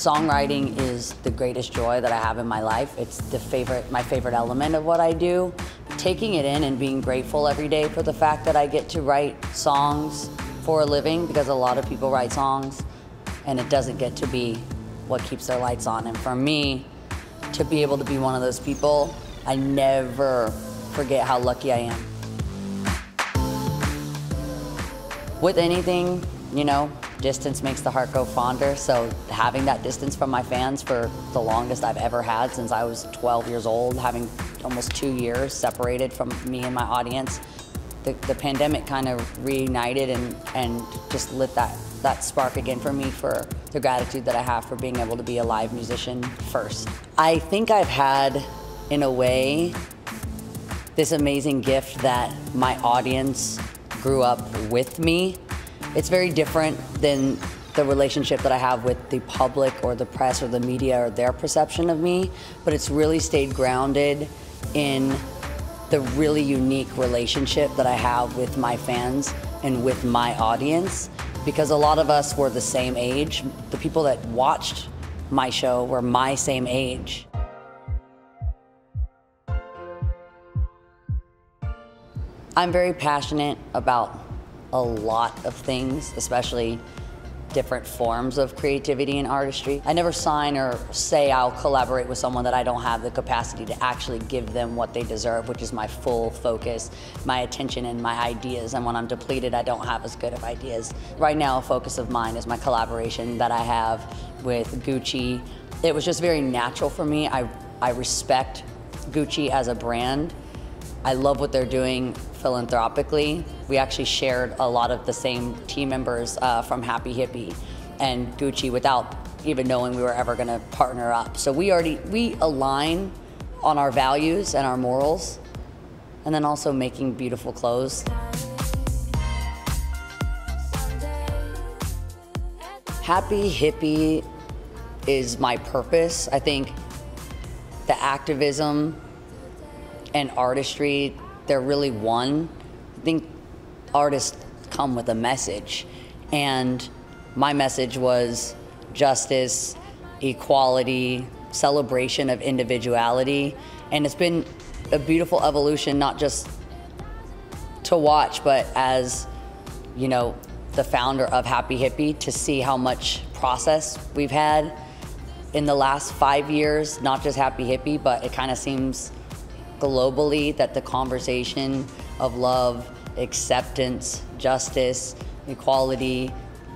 Songwriting is the greatest joy that I have in my life. It's the favorite, my favorite element of what I do. Taking it in and being grateful every day for the fact that I get to write songs for a living because a lot of people write songs and it doesn't get to be what keeps their lights on. And for me, to be able to be one of those people, I never forget how lucky I am. With anything, you know, distance makes the heart go fonder. So having that distance from my fans for the longest I've ever had since I was 12 years old, having almost two years separated from me and my audience, the, the pandemic kind of reignited and, and just lit that, that spark again for me for the gratitude that I have for being able to be a live musician first. I think I've had, in a way, this amazing gift that my audience grew up with me it's very different than the relationship that I have with the public or the press or the media or their perception of me, but it's really stayed grounded in the really unique relationship that I have with my fans and with my audience because a lot of us were the same age. The people that watched my show were my same age. I'm very passionate about a lot of things, especially different forms of creativity and artistry. I never sign or say I'll collaborate with someone that I don't have the capacity to actually give them what they deserve, which is my full focus, my attention and my ideas. And when I'm depleted, I don't have as good of ideas. Right now, a focus of mine is my collaboration that I have with Gucci. It was just very natural for me. I, I respect Gucci as a brand. I love what they're doing philanthropically. We actually shared a lot of the same team members uh, from Happy Hippie and Gucci without even knowing we were ever going to partner up. So we already we align on our values and our morals, and then also making beautiful clothes. Happy Hippie is my purpose. I think the activism and artistry they're really one. I think artists come with a message, and my message was justice, equality, celebration of individuality, and it's been a beautiful evolution, not just to watch, but as you know, the founder of Happy Hippie, to see how much process we've had in the last five years, not just Happy Hippie, but it kind of seems globally that the conversation of love, acceptance, justice, equality,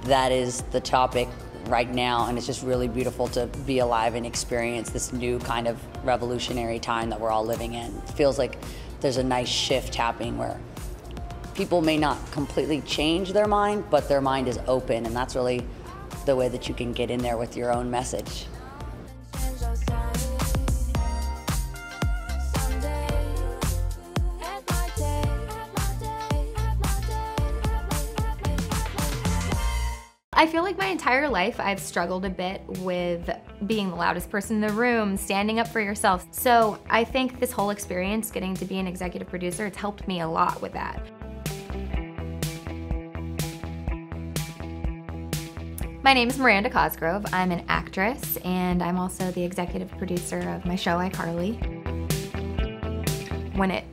that is the topic right now and it's just really beautiful to be alive and experience this new kind of revolutionary time that we're all living in. It feels like there's a nice shift happening where people may not completely change their mind, but their mind is open and that's really the way that you can get in there with your own message. I feel like my entire life I've struggled a bit with being the loudest person in the room, standing up for yourself. So I think this whole experience, getting to be an executive producer, it's helped me a lot with that. My name is Miranda Cosgrove. I'm an actress and I'm also the executive producer of my show iCarly. When it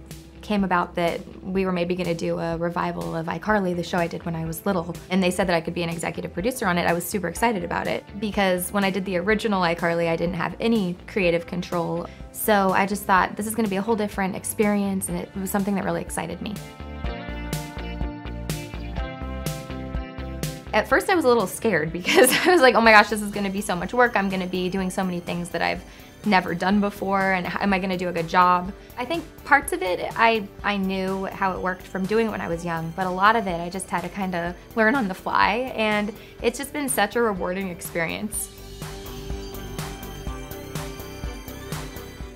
came about that we were maybe gonna do a revival of iCarly, the show I did when I was little, and they said that I could be an executive producer on it, I was super excited about it because when I did the original iCarly, I didn't have any creative control. So I just thought this is gonna be a whole different experience and it was something that really excited me. At first I was a little scared because I was like, oh my gosh, this is gonna be so much work. I'm gonna be doing so many things that I've never done before and am I gonna do a good job? I think parts of it I, I knew how it worked from doing it when I was young, but a lot of it I just had to kind of learn on the fly and it's just been such a rewarding experience.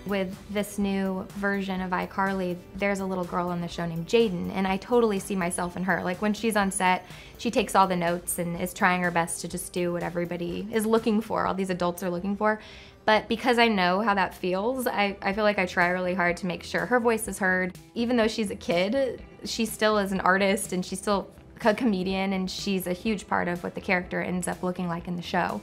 With this new version of iCarly, there's a little girl on the show named Jaidyn, and I totally see myself in her. Like when she's on set, she takes all the notes and is trying her best to just do what everybody is looking for, all these adults are looking for. But because I know how that feels, I, I feel like I try really hard to make sure her voice is heard. Even though she's a kid, she still is an artist and she's still a comedian and she's a huge part of what the character ends up looking like in the show.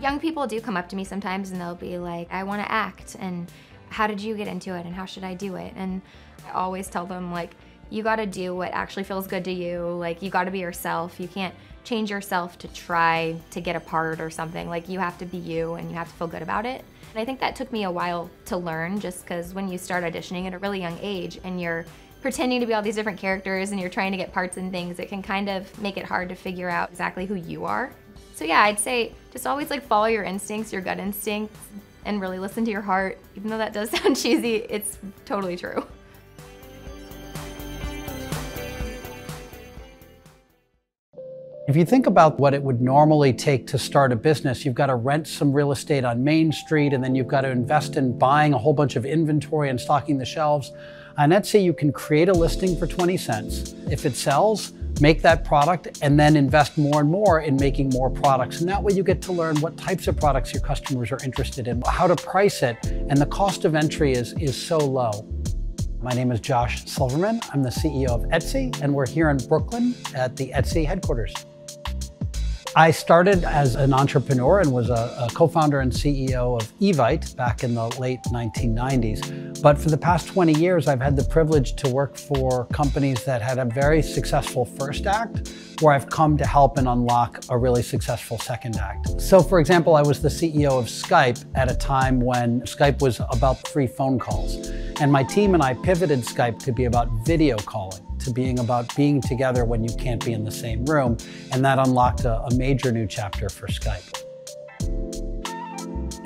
Young people do come up to me sometimes and they'll be like, I want to act, and how did you get into it, and how should I do it? And I always tell them, like, you got to do what actually feels good to you. Like, you got to be yourself. You can't change yourself to try to get a part or something. Like, you have to be you and you have to feel good about it. And I think that took me a while to learn just because when you start auditioning at a really young age and you're pretending to be all these different characters and you're trying to get parts and things, it can kind of make it hard to figure out exactly who you are. So yeah, I'd say just always like follow your instincts, your gut instincts, and really listen to your heart. Even though that does sound cheesy, it's totally true. If you think about what it would normally take to start a business, you've got to rent some real estate on Main Street, and then you've got to invest in buying a whole bunch of inventory and stocking the shelves. On Etsy, you can create a listing for 20 cents. If it sells, make that product, and then invest more and more in making more products. And that way you get to learn what types of products your customers are interested in, how to price it, and the cost of entry is, is so low. My name is Josh Silverman. I'm the CEO of Etsy, and we're here in Brooklyn at the Etsy headquarters. I started as an entrepreneur and was a, a co-founder and CEO of Evite back in the late 1990s. But for the past 20 years, I've had the privilege to work for companies that had a very successful first act, where I've come to help and unlock a really successful second act. So for example, I was the CEO of Skype at a time when Skype was about free phone calls. And my team and I pivoted Skype to be about video calling to being about being together when you can't be in the same room. And that unlocked a, a major new chapter for Skype.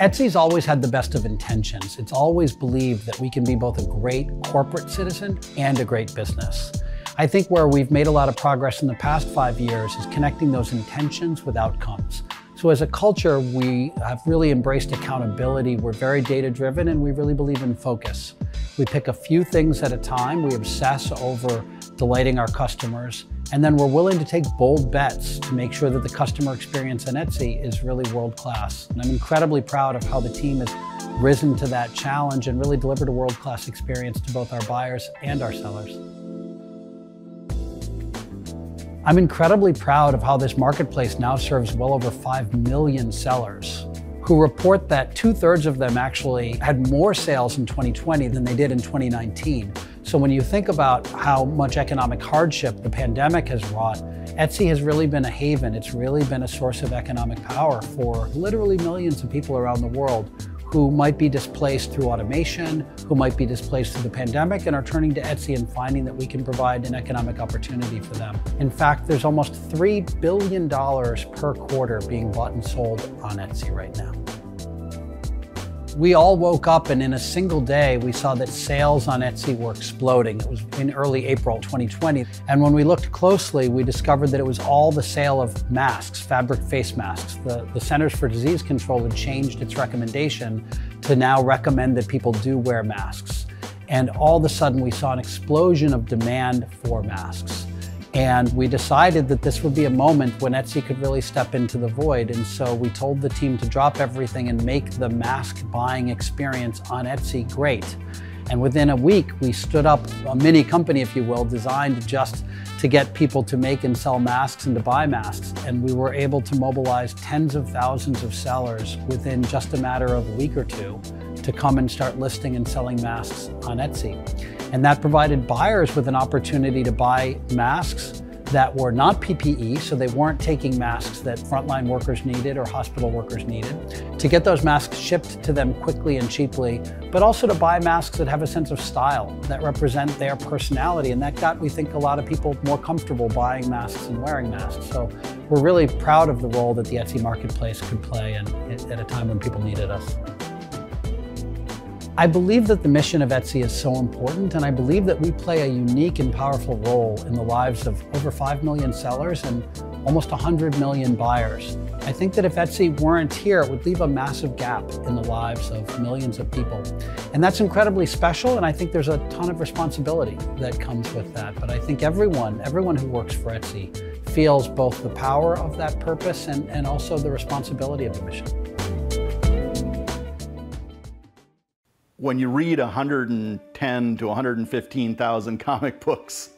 Etsy's always had the best of intentions. It's always believed that we can be both a great corporate citizen and a great business. I think where we've made a lot of progress in the past five years is connecting those intentions with outcomes. So as a culture, we have really embraced accountability. We're very data driven and we really believe in focus. We pick a few things at a time. We obsess over delighting our customers. And then we're willing to take bold bets to make sure that the customer experience on Etsy is really world class. And I'm incredibly proud of how the team has risen to that challenge and really delivered a world class experience to both our buyers and our sellers. I'm incredibly proud of how this marketplace now serves well over 5 million sellers who report that two thirds of them actually had more sales in 2020 than they did in 2019. So when you think about how much economic hardship the pandemic has wrought, Etsy has really been a haven. It's really been a source of economic power for literally millions of people around the world who might be displaced through automation, who might be displaced through the pandemic and are turning to Etsy and finding that we can provide an economic opportunity for them. In fact, there's almost $3 billion per quarter being bought and sold on Etsy right now. We all woke up and in a single day, we saw that sales on Etsy were exploding. It was in early April 2020. And when we looked closely, we discovered that it was all the sale of masks, fabric face masks. The, the Centers for Disease Control had changed its recommendation to now recommend that people do wear masks. And all of a sudden, we saw an explosion of demand for masks. And we decided that this would be a moment when Etsy could really step into the void. And so we told the team to drop everything and make the mask buying experience on Etsy great. And within a week, we stood up a mini company, if you will, designed just to get people to make and sell masks and to buy masks. And we were able to mobilize tens of thousands of sellers within just a matter of a week or two to come and start listing and selling masks on Etsy. And that provided buyers with an opportunity to buy masks that were not PPE, so they weren't taking masks that frontline workers needed or hospital workers needed, to get those masks shipped to them quickly and cheaply, but also to buy masks that have a sense of style, that represent their personality. And that got, we think, a lot of people more comfortable buying masks and wearing masks. So we're really proud of the role that the Etsy marketplace could play at a time when people needed us. I believe that the mission of Etsy is so important, and I believe that we play a unique and powerful role in the lives of over 5 million sellers and almost 100 million buyers. I think that if Etsy weren't here, it would leave a massive gap in the lives of millions of people. And that's incredibly special, and I think there's a ton of responsibility that comes with that. But I think everyone, everyone who works for Etsy feels both the power of that purpose and, and also the responsibility of the mission. When you read 110 to 115,000 comic books,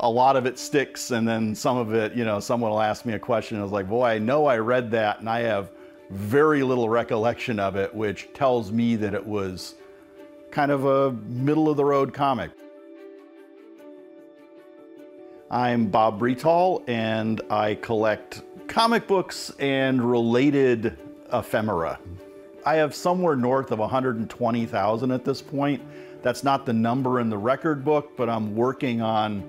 a lot of it sticks and then some of it, you know, someone will ask me a question and I was like, boy, I know I read that and I have very little recollection of it, which tells me that it was kind of a middle of the road comic. I'm Bob Bretall, and I collect comic books and related ephemera. I have somewhere north of 120,000 at this point. That's not the number in the record book, but I'm working on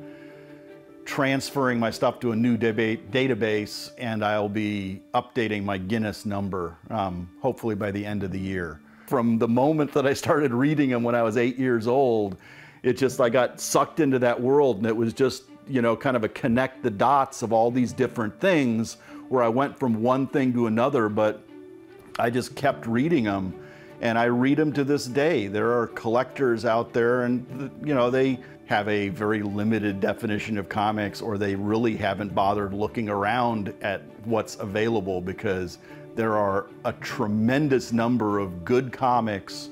transferring my stuff to a new database and I'll be updating my Guinness number, um, hopefully by the end of the year. From the moment that I started reading them when I was eight years old, it just, I got sucked into that world and it was just, you know, kind of a connect the dots of all these different things where I went from one thing to another, but I just kept reading them and I read them to this day. There are collectors out there and, you know, they have a very limited definition of comics or they really haven't bothered looking around at what's available because there are a tremendous number of good comics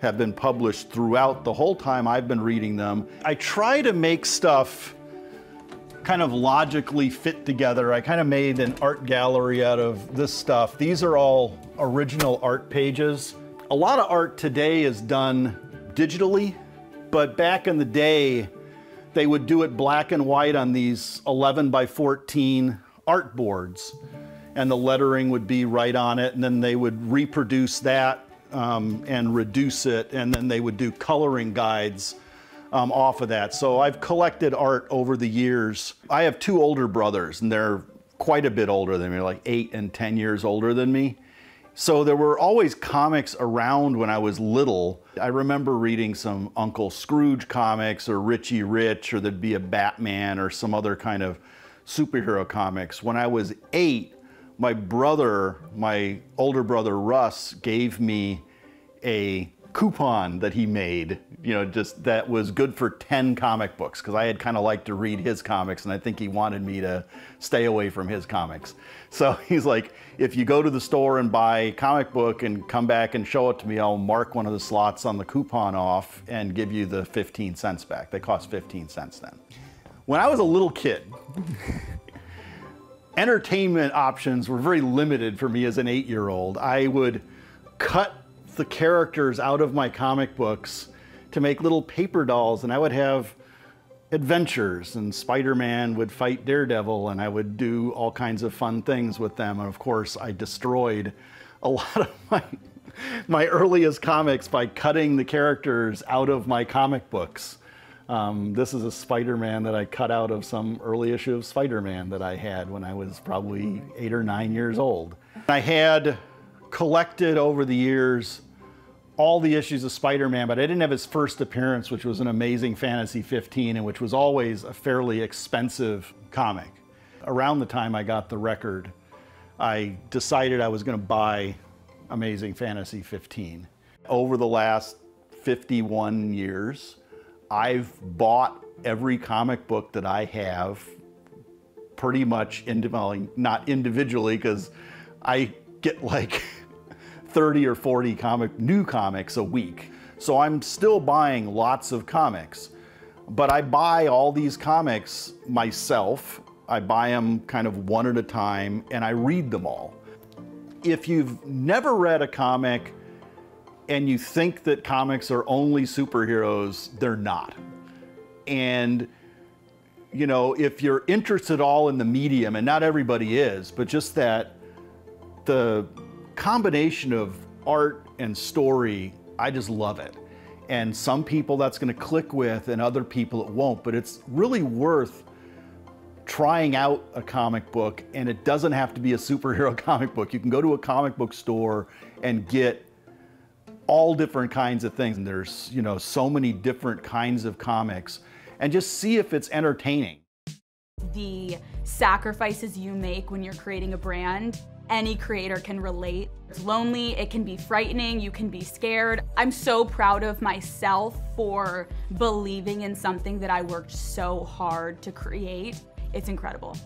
have been published throughout the whole time I've been reading them. I try to make stuff kind of logically fit together. I kind of made an art gallery out of this stuff. These are all original art pages. A lot of art today is done digitally but back in the day, they would do it black and white on these 11 by 14 art boards. And the lettering would be right on it. And then they would reproduce that um, and reduce it. And then they would do coloring guides um, off of that. So I've collected art over the years. I have two older brothers, and they're quite a bit older than me, like eight and 10 years older than me. So there were always comics around when I was little. I remember reading some Uncle Scrooge comics or Richie Rich, or there'd be a Batman or some other kind of superhero comics. When I was eight, my brother, my older brother Russ, gave me a coupon that he made, you know, just that was good for 10 comic books because I had kind of liked to read his comics and I think he wanted me to stay away from his comics. So he's like, if you go to the store and buy a comic book and come back and show it to me, I'll mark one of the slots on the coupon off and give you the 15 cents back. They cost 15 cents then. When I was a little kid, entertainment options were very limited for me as an eight year old. I would cut the characters out of my comic books to make little paper dolls, and I would have adventures, and Spider Man would fight Daredevil, and I would do all kinds of fun things with them. And of course, I destroyed a lot of my. My earliest comics by cutting the characters out of my comic books. Um, this is a Spider-Man that I cut out of some early issue of Spider-Man that I had when I was probably eight or nine years old. I had collected over the years all the issues of Spider-Man, but I didn't have his first appearance, which was an Amazing Fantasy 15, and which was always a fairly expensive comic. Around the time I got the record, I decided I was going to buy Amazing Fantasy 15. Over the last 51 years, I've bought every comic book that I have pretty much, well, not individually, because I get like 30 or 40 comic new comics a week. So I'm still buying lots of comics. But I buy all these comics myself. I buy them kind of one at a time and I read them all. If you've never read a comic and you think that comics are only superheroes, they're not. And you know, if you're interested at all in the medium, and not everybody is, but just that the combination of art and story, I just love it. And some people that's going to click with, and other people it won't. But it's really worth trying out a comic book, and it doesn't have to be a superhero comic book. You can go to a comic book store and get all different kinds of things. And there's, you know, so many different kinds of comics, and just see if it's entertaining. The sacrifices you make when you're creating a brand any creator can relate. It's lonely, it can be frightening, you can be scared. I'm so proud of myself for believing in something that I worked so hard to create. It's incredible.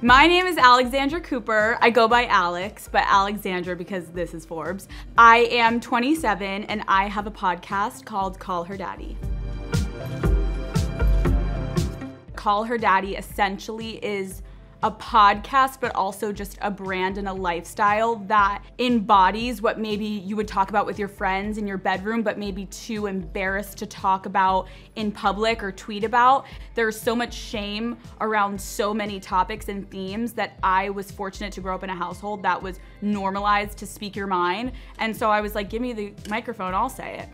My name is Alexandra Cooper. I go by Alex, but Alexandra because this is Forbes. I am 27 and I have a podcast called Call Her Daddy. Call Her Daddy essentially is a podcast, but also just a brand and a lifestyle that embodies what maybe you would talk about with your friends in your bedroom, but maybe too embarrassed to talk about in public or tweet about. There's so much shame around so many topics and themes that I was fortunate to grow up in a household that was normalized to speak your mind. And so I was like, give me the microphone, I'll say it.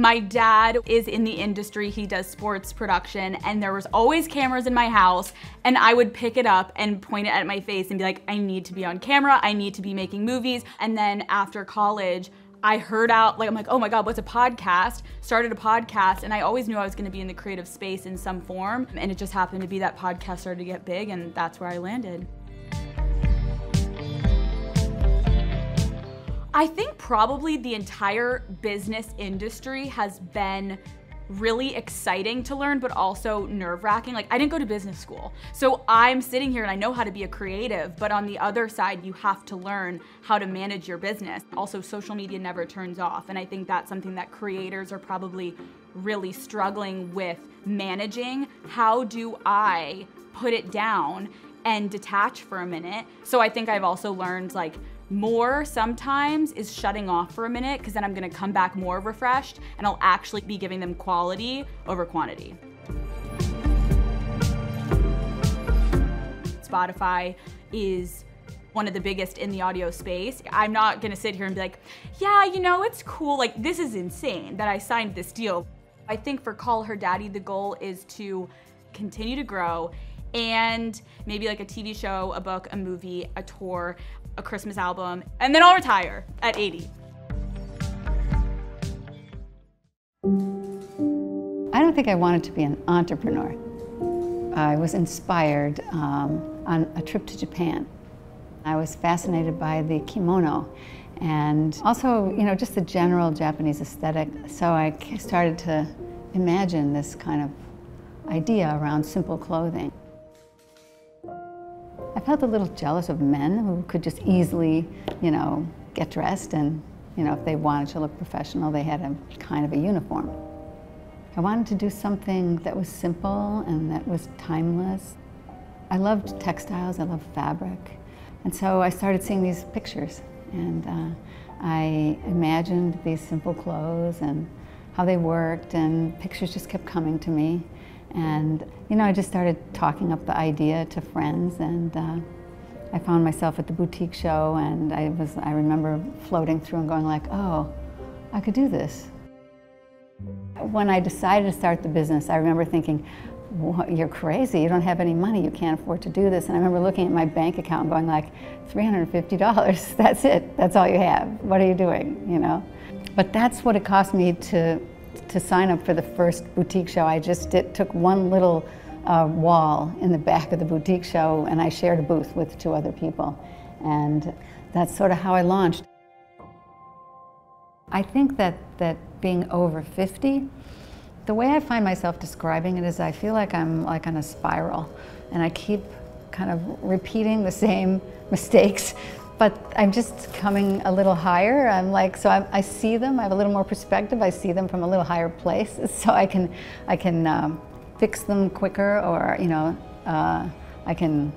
My dad is in the industry, he does sports production, and there was always cameras in my house, and I would pick it up and point it at my face and be like, I need to be on camera, I need to be making movies. And then after college, I heard out, like, I'm like, oh my God, what's a podcast? Started a podcast, and I always knew I was gonna be in the creative space in some form. And it just happened to be that podcast started to get big, and that's where I landed. I think probably the entire business industry has been really exciting to learn, but also nerve wracking. Like, I didn't go to business school. So I'm sitting here and I know how to be a creative, but on the other side, you have to learn how to manage your business. Also, social media never turns off. And I think that's something that creators are probably really struggling with managing. How do I put it down and detach for a minute? So I think I've also learned like, more sometimes is shutting off for a minute because then I'm gonna come back more refreshed and I'll actually be giving them quality over quantity. Spotify is one of the biggest in the audio space. I'm not gonna sit here and be like, yeah, you know, it's cool. Like, this is insane that I signed this deal. I think for Call Her Daddy, the goal is to continue to grow and maybe like a TV show, a book, a movie, a tour, a Christmas album, and then I'll retire at 80. I don't think I wanted to be an entrepreneur. I was inspired um, on a trip to Japan. I was fascinated by the kimono and also, you know, just the general Japanese aesthetic. So I started to imagine this kind of idea around simple clothing. I felt a little jealous of men who could just easily, you know, get dressed and, you know, if they wanted to look professional, they had a kind of a uniform. I wanted to do something that was simple and that was timeless. I loved textiles, I loved fabric. And so I started seeing these pictures and uh, I imagined these simple clothes and how they worked and pictures just kept coming to me. And, you know, I just started talking up the idea to friends and uh, I found myself at the boutique show and I was, I remember floating through and going like, oh, I could do this. When I decided to start the business, I remember thinking, you're crazy, you don't have any money, you can't afford to do this. And I remember looking at my bank account and going like, $350, that's it, that's all you have. What are you doing, you know? But that's what it cost me to to sign up for the first boutique show, I just did, took one little uh, wall in the back of the boutique show and I shared a booth with two other people. And that's sort of how I launched. I think that, that being over 50, the way I find myself describing it is I feel like I'm like on a spiral and I keep kind of repeating the same mistakes but I'm just coming a little higher. I'm like, so I, I, see them. I have a little more perspective. I see them from a little higher place, so I can, I can um, fix them quicker, or you know, uh, I can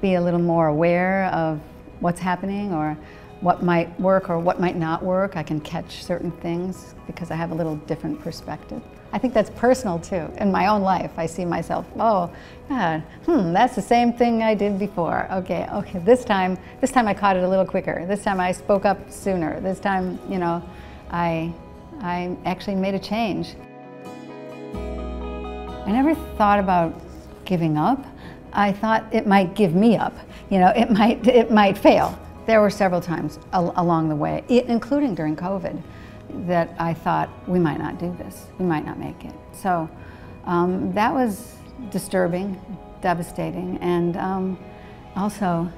be a little more aware of what's happening, or what might work or what might not work. I can catch certain things because I have a little different perspective. I think that's personal too. In my own life, I see myself, oh, God, hmm, that's the same thing I did before. Okay, okay, this time, this time I caught it a little quicker. This time I spoke up sooner. This time, you know, I, I actually made a change. I never thought about giving up. I thought it might give me up. You know, it might, it might fail. There were several times al along the way, including during COVID that I thought we might not do this, we might not make it. So um, that was disturbing, devastating, and um, also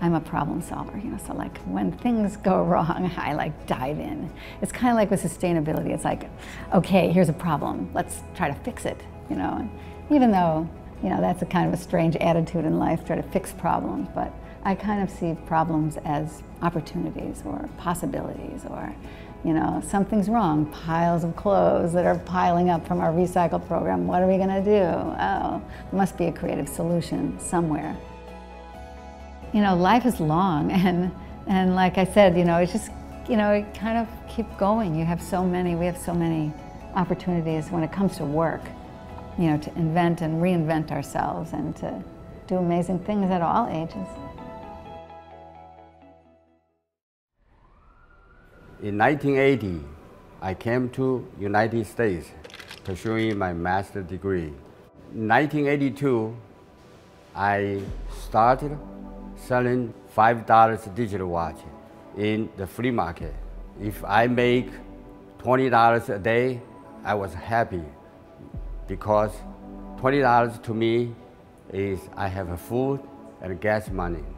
I'm a problem solver, you know, so like when things go wrong, I like dive in. It's kind of like with sustainability, it's like, okay, here's a problem, let's try to fix it, you know. And even though, you know, that's a kind of a strange attitude in life, try to fix problems, but I kind of see problems as opportunities or possibilities or You know, something's wrong. Piles of clothes that are piling up from our recycle program. What are we going to do? Oh, there must be a creative solution somewhere. You know, life is long, and and like I said, you know, it's just you know, it kind of keep going. You have so many. We have so many opportunities when it comes to work. You know, to invent and reinvent ourselves and to do amazing things at all ages. In 1980, I came to United States pursuing my master's degree. In 1982, I started selling $5 digital watch in the flea market. If I make $20 a day, I was happy because $20 to me is I have food and gas money.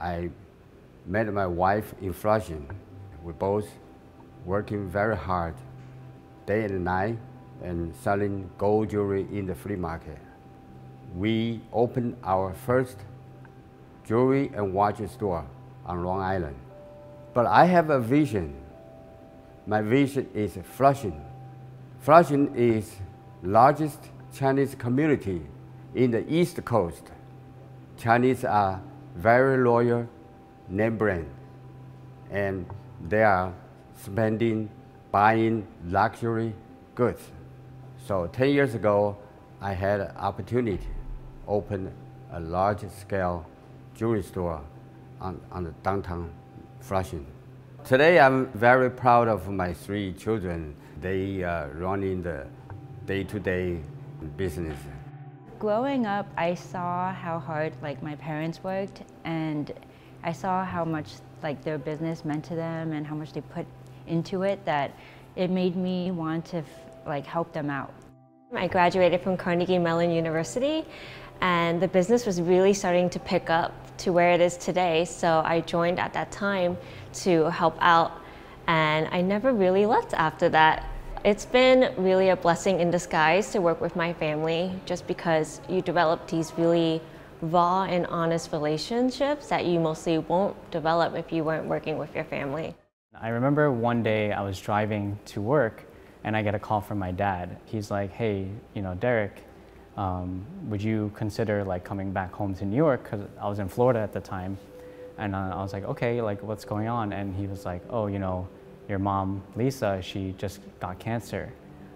I met my wife in Flushing. We both working very hard, day and night, and selling gold jewelry in the flea market. We opened our first jewelry and watch store on Long Island. But I have a vision. My vision is Flushing. Flushing is largest Chinese community in the East Coast. Chinese are very loyal name brand and they are spending buying luxury goods. So 10 years ago, I had an opportunity to open a large scale jewelry store on, on the downtown Flushing. Today, I'm very proud of my three children. They are running the day-to-day -day business growing up, I saw how hard like my parents worked, and I saw how much like their business meant to them and how much they put into it. That it made me want to like help them out. I graduated from Carnegie Mellon University, and the business was really starting to pick up to where it is today. So I joined at that time to help out, and I never really left after that. It's been really a blessing in disguise to work with my family just because you develop these really raw and honest relationships that you mostly won't develop if you weren't working with your family. I remember one day I was driving to work and I get a call from my dad. He's like, hey, you know, Derek, um, would you consider like coming back home to New York? Because I was in Florida at the time. And uh, I was like, okay, like what's going on? And he was like, oh, you know, your mom, Lisa, she just got cancer.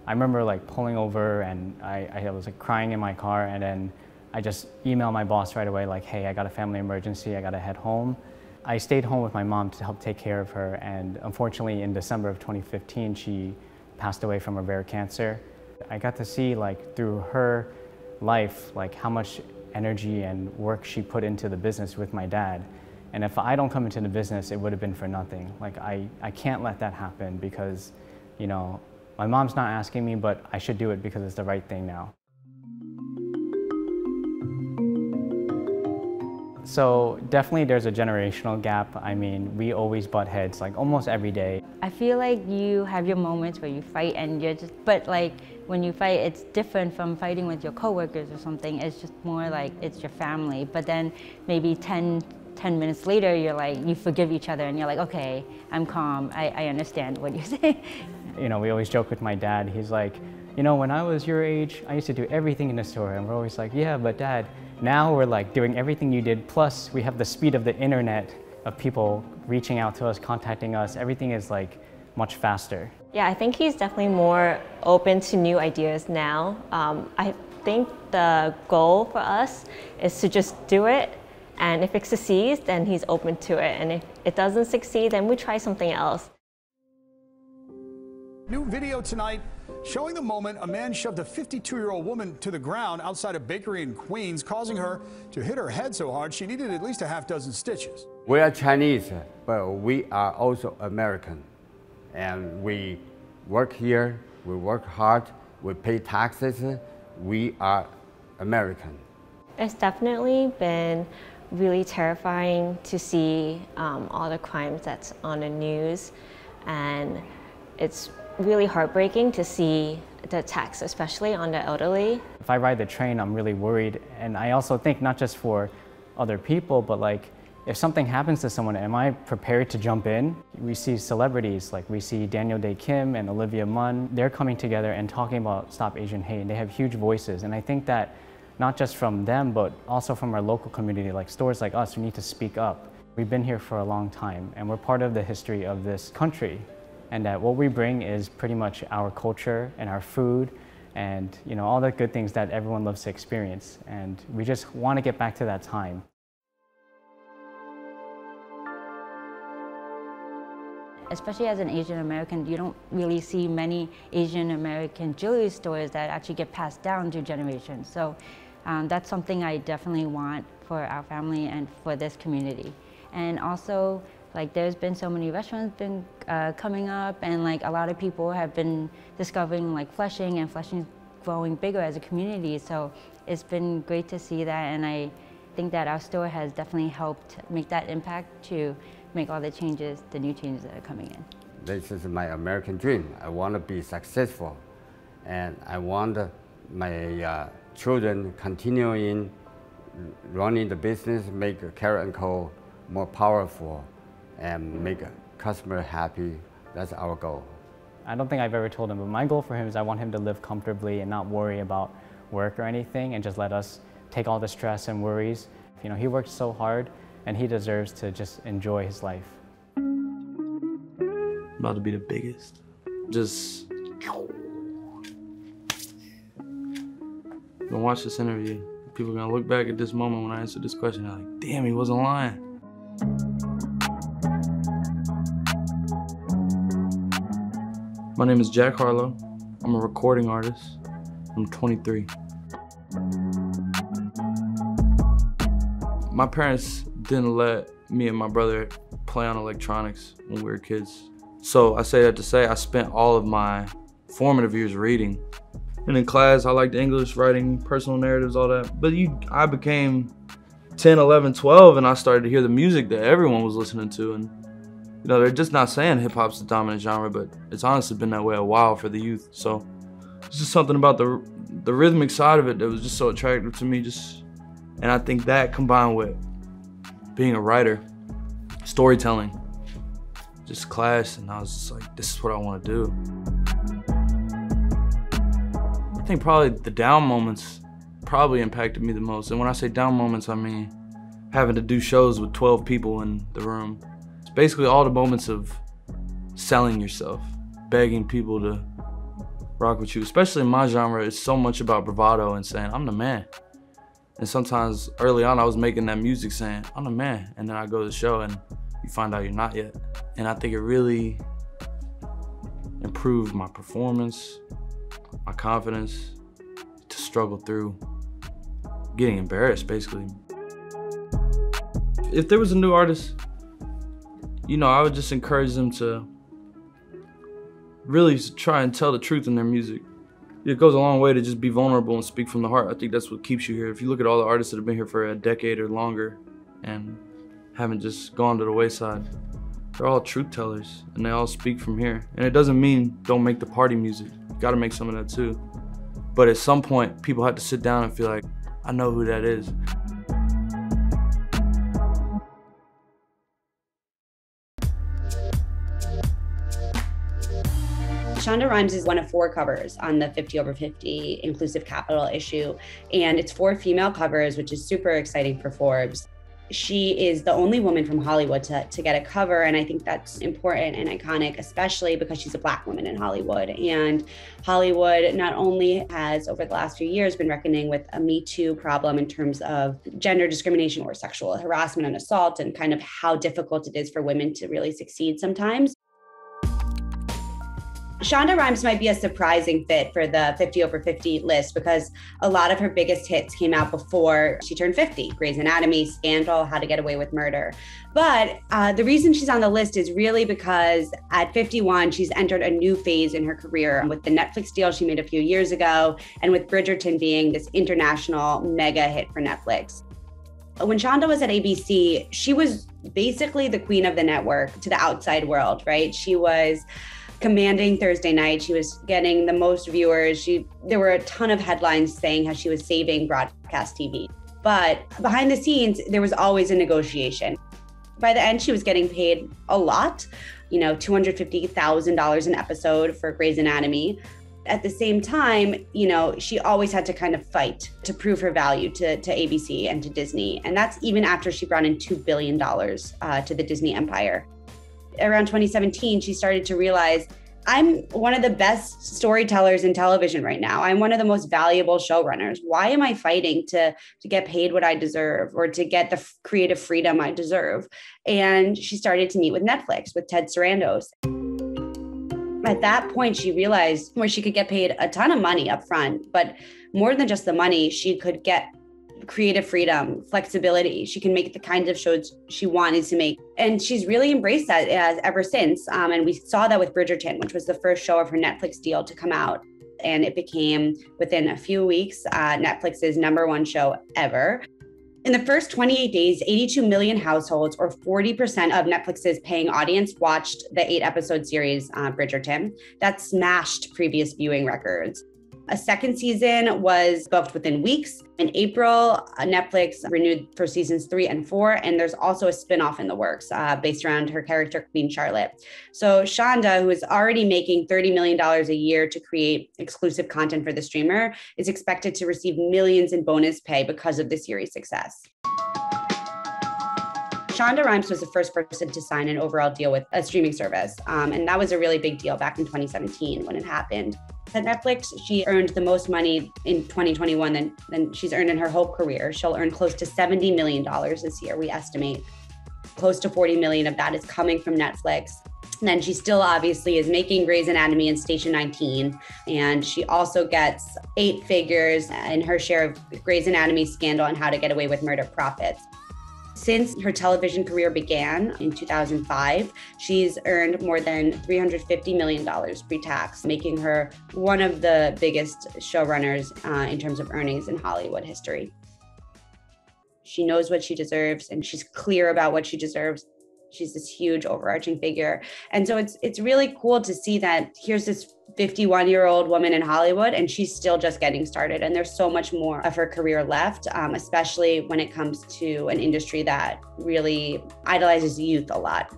I remember like pulling over and I, I was like crying in my car and then I just emailed my boss right away like, hey, I got a family emergency, I gotta head home. I stayed home with my mom to help take care of her and unfortunately in December of 2015 she passed away from a rare cancer. I got to see like through her life like how much energy and work she put into the business with my dad. And if I don't come into the business, it would have been for nothing. Like I, I can't let that happen because, you know, my mom's not asking me, but I should do it because it's the right thing now. So definitely there's a generational gap. I mean, we always butt heads like almost every day. I feel like you have your moments where you fight and you're just, but like when you fight, it's different from fighting with your coworkers or something. It's just more like it's your family. But then maybe 10, 10 minutes later, you're like, you forgive each other and you're like, okay, I'm calm. I, I understand what you're saying. You know, we always joke with my dad. He's like, you know, when I was your age, I used to do everything in the store. And we're always like, yeah, but dad, now we're like doing everything you did. Plus, we have the speed of the internet of people reaching out to us, contacting us. Everything is like much faster. Yeah, I think he's definitely more open to new ideas now. Um, I think the goal for us is to just do it and if it succeeds, then he's open to it. And if it doesn't succeed, then we try something else. New video tonight showing the moment a man shoved a 52-year-old woman to the ground outside a bakery in Queens, causing her to hit her head so hard she needed at least a half dozen stitches. We are Chinese, but we are also American. And we work here, we work hard, we pay taxes, we are American. It's definitely been really terrifying to see um, all the crimes that's on the news and it's really heartbreaking to see the attacks, especially on the elderly. If I ride the train, I'm really worried and I also think not just for other people, but like if something happens to someone, am I prepared to jump in? We see celebrities, like we see Daniel Dae Kim and Olivia Munn, they're coming together and talking about Stop Asian Hate, and they have huge voices. And I think that not just from them, but also from our local community, like stores like us, we need to speak up. We've been here for a long time, and we're part of the history of this country. And that what we bring is pretty much our culture and our food and you know all the good things that everyone loves to experience. And we just want to get back to that time. especially as an Asian American, you don't really see many Asian American jewelry stores that actually get passed down through generations. So um, that's something I definitely want for our family and for this community. And also, like there's been so many restaurants been uh, coming up and like a lot of people have been discovering like Flushing and Flushing is growing bigger as a community. So it's been great to see that and I think that our store has definitely helped make that impact to make all the changes, the new changes that are coming in. This is my American dream. I want to be successful and I want my uh, children continuing running the business, make Carat & Co. more powerful and make a customer happy. That's our goal. I don't think I've ever told him, but my goal for him is I want him to live comfortably and not worry about work or anything and just let us take all the stress and worries. You know, he worked so hard and he deserves to just enjoy his life. About to be the biggest. Just gonna watch this interview. People are gonna look back at this moment when I answered this question. They're like, damn, he wasn't lying. My name is Jack Harlow. I'm a recording artist. I'm 23. My parents didn't let me and my brother play on electronics when we were kids. So I say that to say I spent all of my formative years reading. And in class, I liked English, writing, personal narratives, all that. But you, I became 10, 11, 12, and I started to hear the music that everyone was listening to. And, you know, they're just not saying hip hop's the dominant genre, but it's honestly been that way a while for the youth. So it's just something about the, the rhythmic side of it that was just so attractive to me. Just, and I think that combined with being a writer, storytelling, just class, and I was just like, this is what I want to do. Think probably the down moments probably impacted me the most. And when I say down moments, I mean having to do shows with 12 people in the room. It's basically all the moments of selling yourself, begging people to rock with you. Especially in my genre, it's so much about bravado and saying, I'm the man. And sometimes early on, I was making that music saying, I'm the man. And then I go to the show and you find out you're not yet. And I think it really improved my performance, my confidence to struggle through getting embarrassed, basically. If there was a new artist, you know, I would just encourage them to really try and tell the truth in their music it goes a long way to just be vulnerable and speak from the heart. I think that's what keeps you here. If you look at all the artists that have been here for a decade or longer and haven't just gone to the wayside, they're all truth tellers and they all speak from here. And it doesn't mean don't make the party music. Gotta make some of that too. But at some point, people have to sit down and feel like, I know who that is. Shonda Rhimes is one of four covers on the 50 over 50 inclusive capital issue. And it's four female covers, which is super exciting for Forbes. She is the only woman from Hollywood to, to get a cover. And I think that's important and iconic, especially because she's a Black woman in Hollywood. And Hollywood not only has, over the last few years, been reckoning with a Me Too problem in terms of gender discrimination or sexual harassment and assault, and kind of how difficult it is for women to really succeed sometimes. Shonda Rhimes might be a surprising fit for the 50 over 50 list because a lot of her biggest hits came out before she turned 50 Grey's Anatomy, Scandal, How to Get Away with Murder. But uh, the reason she's on the list is really because at 51, she's entered a new phase in her career with the Netflix deal she made a few years ago and with Bridgerton being this international mega hit for Netflix. When Shonda was at ABC, she was basically the queen of the network to the outside world, right? She was commanding Thursday night. She was getting the most viewers. She there were a ton of headlines saying how she was saving broadcast TV. But behind the scenes, there was always a negotiation. By the end, she was getting paid a lot, you know, $250,000 an episode for Grey's Anatomy. At the same time, you know, she always had to kind of fight to prove her value to, to ABC and to Disney. And that's even after she brought in $2 billion uh, to the Disney empire. Around 2017, she started to realize I'm one of the best storytellers in television right now. I'm one of the most valuable showrunners. Why am I fighting to to get paid what I deserve or to get the creative freedom I deserve? And she started to meet with Netflix with Ted Sarandos. At that point, she realized where she could get paid a ton of money up front, but more than just the money, she could get creative freedom, flexibility. She can make the kinds of shows she wanted to make. And she's really embraced that as ever since. Um, and we saw that with Bridgerton, which was the first show of her Netflix deal to come out. And it became, within a few weeks, uh, Netflix's number one show ever. In the first 28 days, 82 million households, or 40% of Netflix's paying audience, watched the eight episode series uh, Bridgerton. That smashed previous viewing records. A second season was booked within weeks. In April, uh, Netflix renewed for seasons three and four, and there's also a spin-off in the works uh, based around her character Queen Charlotte. So Shonda, who is already making $30 million a year to create exclusive content for the streamer, is expected to receive millions in bonus pay because of the series' success. Shonda Rhimes was the first person to sign an overall deal with a streaming service. Um, and that was a really big deal back in 2017 when it happened. At Netflix, she earned the most money in 2021 than, than she's earned in her whole career. She'll earn close to $70 million this year, we estimate. Close to 40 million of that is coming from Netflix. And then she still obviously is making Grey's Anatomy and Station 19. And she also gets eight figures in her share of Grey's Anatomy scandal and how to get away with murder profits. Since her television career began in 2005, she's earned more than $350 million pre tax, making her one of the biggest showrunners uh, in terms of earnings in Hollywood history. She knows what she deserves and she's clear about what she deserves she's this huge overarching figure and so it's it's really cool to see that here's this 51 year old woman in hollywood and she's still just getting started and there's so much more of her career left um, especially when it comes to an industry that really idolizes youth a lot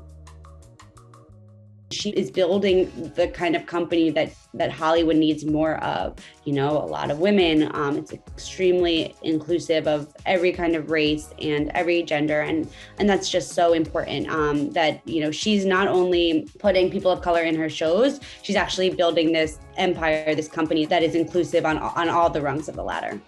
she is building the kind of company that that Hollywood needs more of. You know, a lot of women. Um, it's extremely inclusive of every kind of race and every gender, and and that's just so important. Um, that you know, she's not only putting people of color in her shows, she's actually building this empire, this company that is inclusive on on all the rungs of the ladder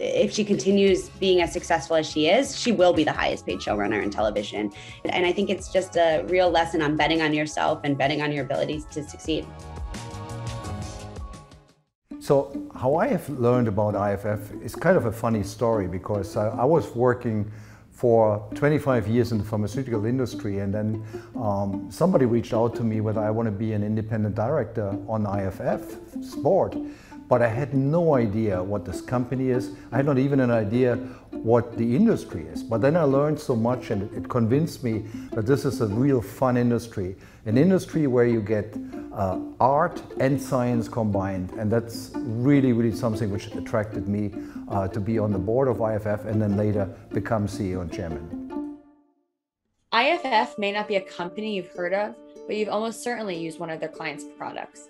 if she continues being as successful as she is, she will be the highest paid showrunner in television. And I think it's just a real lesson on betting on yourself and betting on your abilities to succeed. So, how I have learned about IFF is kind of a funny story because I, I was working for 25 years in the pharmaceutical industry and then um, somebody reached out to me whether I want to be an independent director on IFF sport but I had no idea what this company is. I had not even an idea what the industry is. But then I learned so much and it convinced me that this is a real fun industry, an industry where you get uh, art and science combined. And that's really, really something which attracted me uh, to be on the board of IFF and then later become CEO and chairman. IFF may not be a company you've heard of, but you've almost certainly used one of their clients' products.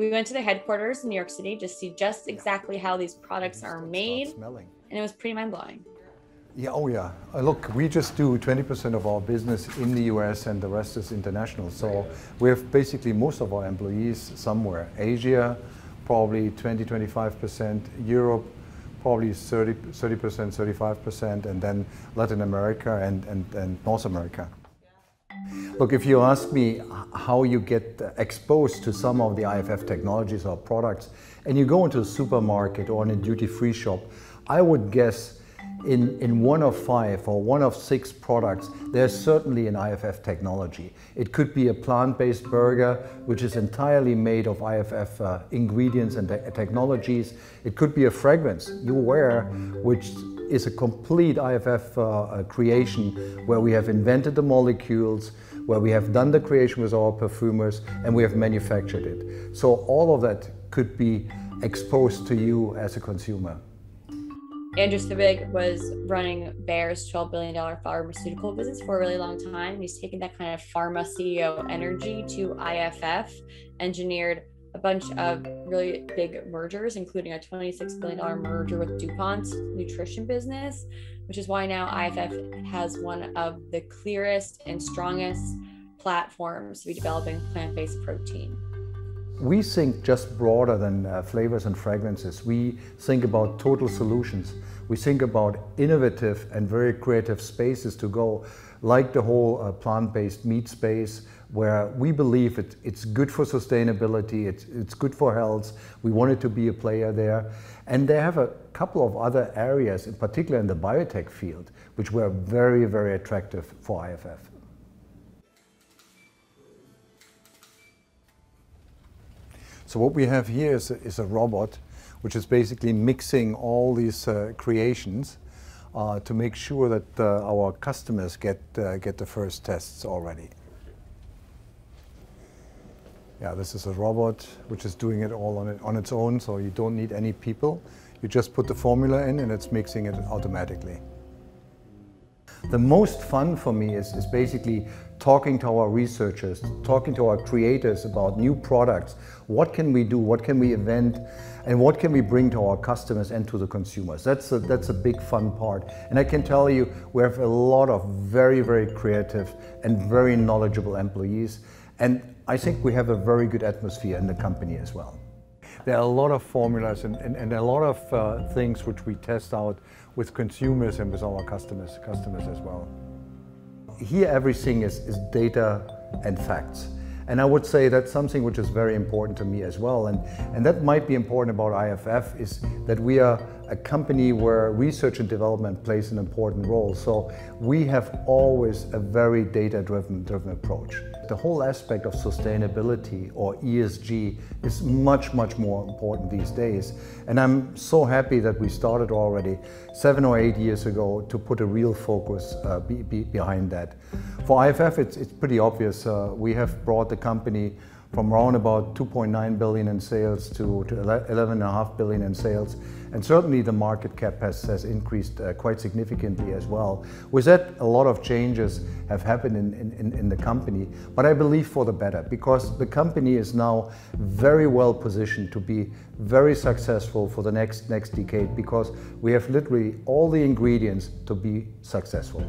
We went to the headquarters in New York City to see just exactly how these products are made. And it was pretty mind blowing. Yeah, oh yeah. Uh, look, we just do 20% of our business in the US and the rest is international. So we have basically most of our employees somewhere. Asia, probably 20, 25%, Europe, probably 30, 30%, 35%, and then Latin America and, and, and North America. Look, if you ask me how you get exposed to some of the IFF technologies or products, and you go into a supermarket or in a duty-free shop, I would guess in, in one of five or one of six products, there's certainly an IFF technology. It could be a plant-based burger, which is entirely made of IFF uh, ingredients and te technologies. It could be a fragrance you wear, which is a complete IFF uh, creation where we have invented the molecules, where we have done the creation with our perfumers, and we have manufactured it. So all of that could be exposed to you as a consumer. Andreas Fibig was running Bayer's $12 billion pharmaceutical business for a really long time. He's taken that kind of pharma CEO energy to IFF, engineered a bunch of really big mergers, including a $26 billion merger with DuPont's nutrition business, which is why now IFF has one of the clearest and strongest platforms to be developing plant based protein. We think just broader than uh, flavors and fragrances. We think about total solutions. We think about innovative and very creative spaces to go, like the whole uh, plant-based meat space, where we believe it, it's good for sustainability, it's, it's good for health. We wanted to be a player there. And they have a couple of other areas, in particular in the biotech field, which were very, very attractive for IFF. So what we have here is a, is a robot which is basically mixing all these uh, creations uh, to make sure that uh, our customers get, uh, get the first tests already. Yeah, this is a robot which is doing it all on, it, on its own, so you don't need any people. You just put the formula in and it's mixing it automatically. The most fun for me is, is basically talking to our researchers, talking to our creators about new products. What can we do? What can we invent? And what can we bring to our customers and to the consumers? That's a, that's a big fun part. And I can tell you, we have a lot of very, very creative and very knowledgeable employees. And I think we have a very good atmosphere in the company as well. There are a lot of formulas and, and, and a lot of uh, things which we test out with consumers and with our customers, customers as well here everything is, is data and facts. And I would say that's something which is very important to me as well. And, and that might be important about IFF is that we are a company where research and development plays an important role. So we have always a very data-driven driven approach the whole aspect of sustainability or ESG is much, much more important these days. And I'm so happy that we started already seven or eight years ago to put a real focus uh, be, be behind that. For IFF, it's, it's pretty obvious. Uh, we have brought the company from around about 2.9 billion in sales to, to 11.5 billion in sales. And certainly the market cap has, has increased uh, quite significantly as well. With that, a lot of changes have happened in, in, in the company, but I believe for the better because the company is now very well positioned to be very successful for the next, next decade because we have literally all the ingredients to be successful.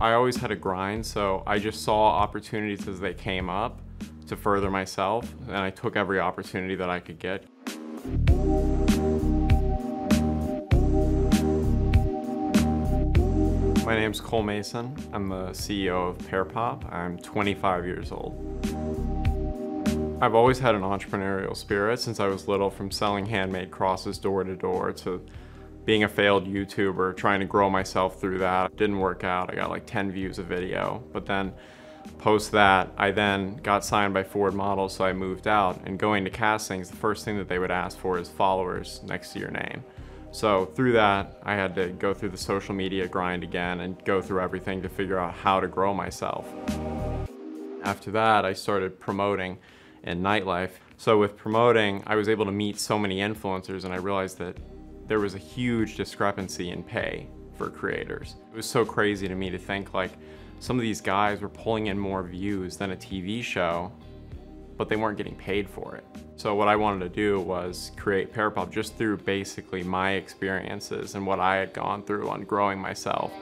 I always had a grind, so I just saw opportunities as they came up to further myself, and I took every opportunity that I could get. My name's Cole Mason. I'm the CEO of Pearpop. I'm 25 years old. I've always had an entrepreneurial spirit since I was little, from selling handmade crosses door to door to being a failed YouTuber, trying to grow myself through that. Didn't work out. I got like 10 views a video. But then post that, I then got signed by Ford Models, so I moved out. And going to castings, the first thing that they would ask for is followers next to your name. So through that, I had to go through the social media grind again and go through everything to figure out how to grow myself. After that, I started promoting in nightlife. So with promoting, I was able to meet so many influencers and I realized that there was a huge discrepancy in pay for creators. It was so crazy to me to think like some of these guys were pulling in more views than a TV show, but they weren't getting paid for it. So what I wanted to do was create Pearpop just through basically my experiences and what I had gone through on growing myself.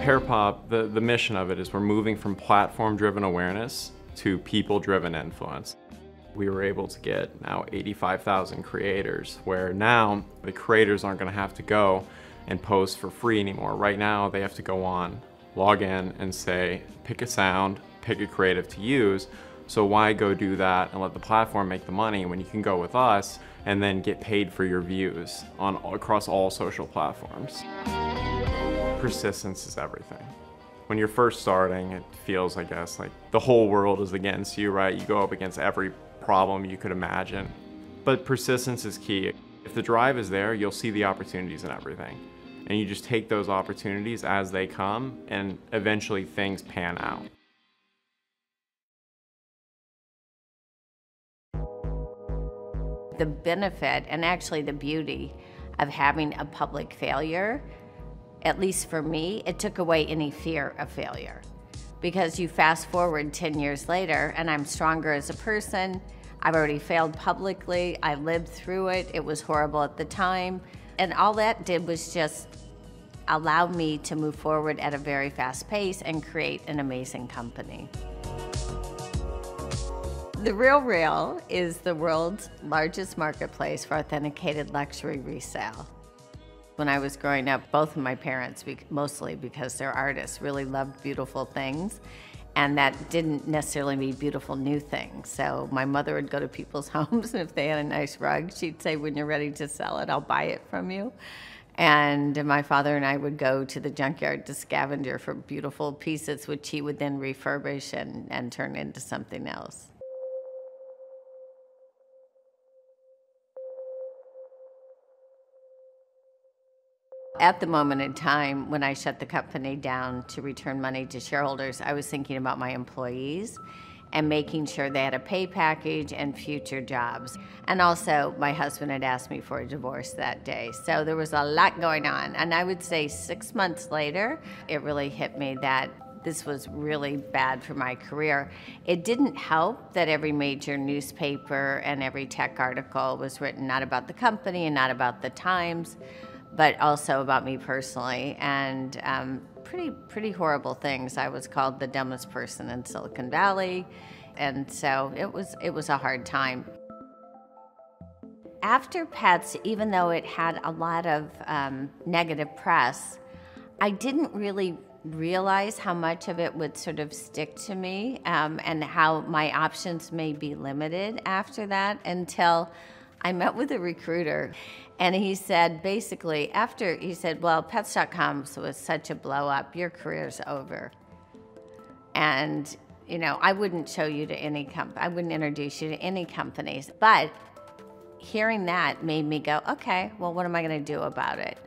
Pearpop, the, the mission of it is we're moving from platform-driven awareness to people-driven influence we were able to get now 85,000 creators, where now the creators aren't gonna have to go and post for free anymore. Right now, they have to go on, log in and say, pick a sound, pick a creative to use, so why go do that and let the platform make the money when you can go with us and then get paid for your views on across all social platforms? Persistence is everything. When you're first starting, it feels, I guess, like the whole world is against you, right? You go up against every problem you could imagine. But persistence is key. If the drive is there, you'll see the opportunities in everything. And you just take those opportunities as they come, and eventually things pan out. The benefit and actually the beauty of having a public failure, at least for me, it took away any fear of failure. Because you fast forward 10 years later and I'm stronger as a person. I've already failed publicly. I lived through it. It was horrible at the time. And all that did was just allow me to move forward at a very fast pace and create an amazing company. The Real Real is the world's largest marketplace for authenticated luxury resale. When I was growing up, both of my parents, mostly because they're artists, really loved beautiful things. And that didn't necessarily mean beautiful new things. So my mother would go to people's homes, and if they had a nice rug, she'd say, When you're ready to sell it, I'll buy it from you. And my father and I would go to the junkyard to scavenger for beautiful pieces, which he would then refurbish and, and turn into something else. At the moment in time when I shut the company down to return money to shareholders, I was thinking about my employees and making sure they had a pay package and future jobs. And also, my husband had asked me for a divorce that day. So there was a lot going on. And I would say six months later, it really hit me that this was really bad for my career. It didn't help that every major newspaper and every tech article was written not about the company and not about the Times, but also about me personally. And um, pretty pretty horrible things. I was called the dumbest person in Silicon Valley, and so it was it was a hard time. After Pets, even though it had a lot of um, negative press, I didn't really realize how much of it would sort of stick to me um, and how my options may be limited after that until I met with a recruiter and he said basically after he said, well, pets.com was such a blow up, your career's over. And you know, I wouldn't show you to any company, I wouldn't introduce you to any companies. But hearing that made me go, okay, well, what am I going to do about it?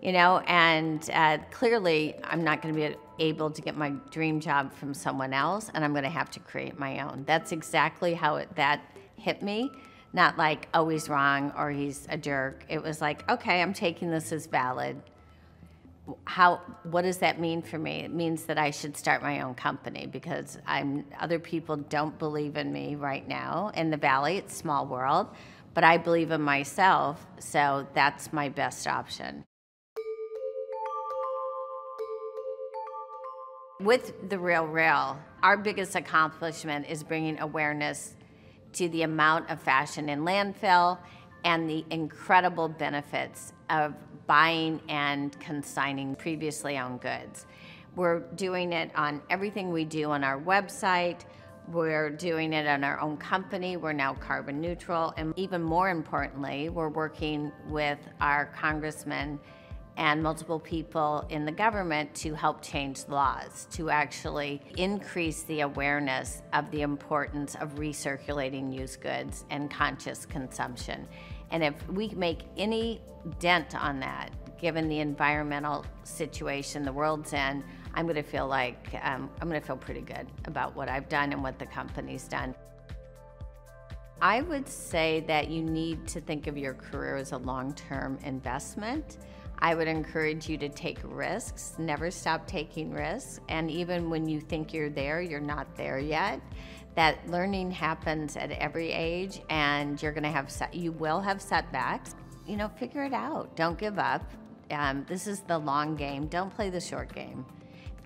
You know, and uh, clearly I'm not going to be able to get my dream job from someone else, and I'm going to have to create my own. That's exactly how it, that hit me not like, oh, wrong or he's a jerk. It was like, okay, I'm taking this as valid. How, what does that mean for me? It means that I should start my own company because I'm, other people don't believe in me right now. In the Valley, it's small world, but I believe in myself, so that's my best option. With The Real Real, our biggest accomplishment is bringing awareness to the amount of fashion in landfill and the incredible benefits of buying and consigning previously owned goods. We're doing it on everything we do on our website. We're doing it on our own company. We're now carbon neutral. And even more importantly, we're working with our congressman and multiple people in the government to help change laws, to actually increase the awareness of the importance of recirculating used goods and conscious consumption. And if we make any dent on that, given the environmental situation the world's in, I'm going to feel like um, I'm going to feel pretty good about what I've done and what the company's done. I would say that you need to think of your career as a long term investment. I would encourage you to take risks, never stop taking risks. And even when you think you're there, you're not there yet. That learning happens at every age, and you're gonna have, you will have setbacks. You know, figure it out. Don't give up. Um, this is the long game. Don't play the short game.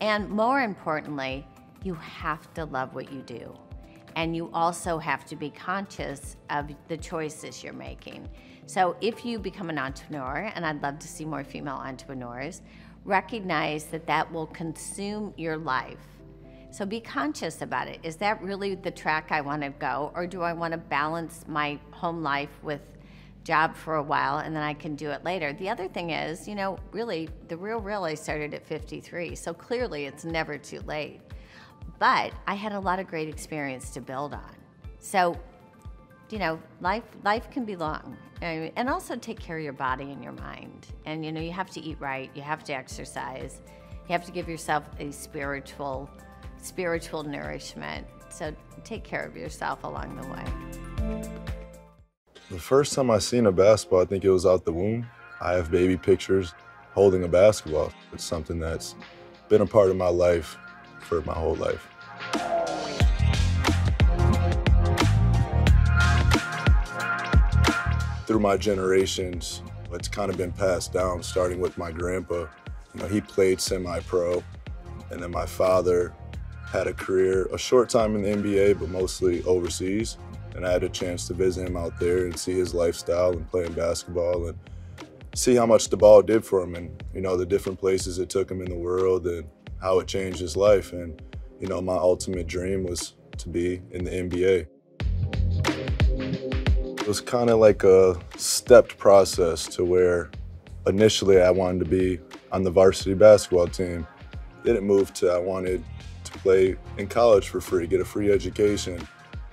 And more importantly, you have to love what you do. And you also have to be conscious of the choices you're making. So if you become an entrepreneur, and I'd love to see more female entrepreneurs, recognize that that will consume your life. So be conscious about it. Is that really the track I want to go, or do I want to balance my home life with job for a while and then I can do it later? The other thing is, you know, really, the real real I started at 53, so clearly it's never too late. But I had a lot of great experience to build on. So you know, life life can be long, and also take care of your body and your mind. And you know, you have to eat right, you have to exercise, you have to give yourself a spiritual spiritual nourishment. So take care of yourself along the way. The first time I seen a basketball, I think it was out the womb. I have baby pictures holding a basketball. It's something that's been a part of my life for my whole life. Through my generations, it's kind of been passed down, starting with my grandpa. You know, he played semi-pro, and then my father had a career, a short time in the NBA, but mostly overseas. And I had a chance to visit him out there and see his lifestyle and playing basketball and see how much the ball did for him and, you know, the different places it took him in the world and how it changed his life. And, you know, my ultimate dream was to be in the NBA. It was kind of like a stepped process to where initially I wanted to be on the varsity basketball team. Then it moved to I wanted to play in college for free, get a free education.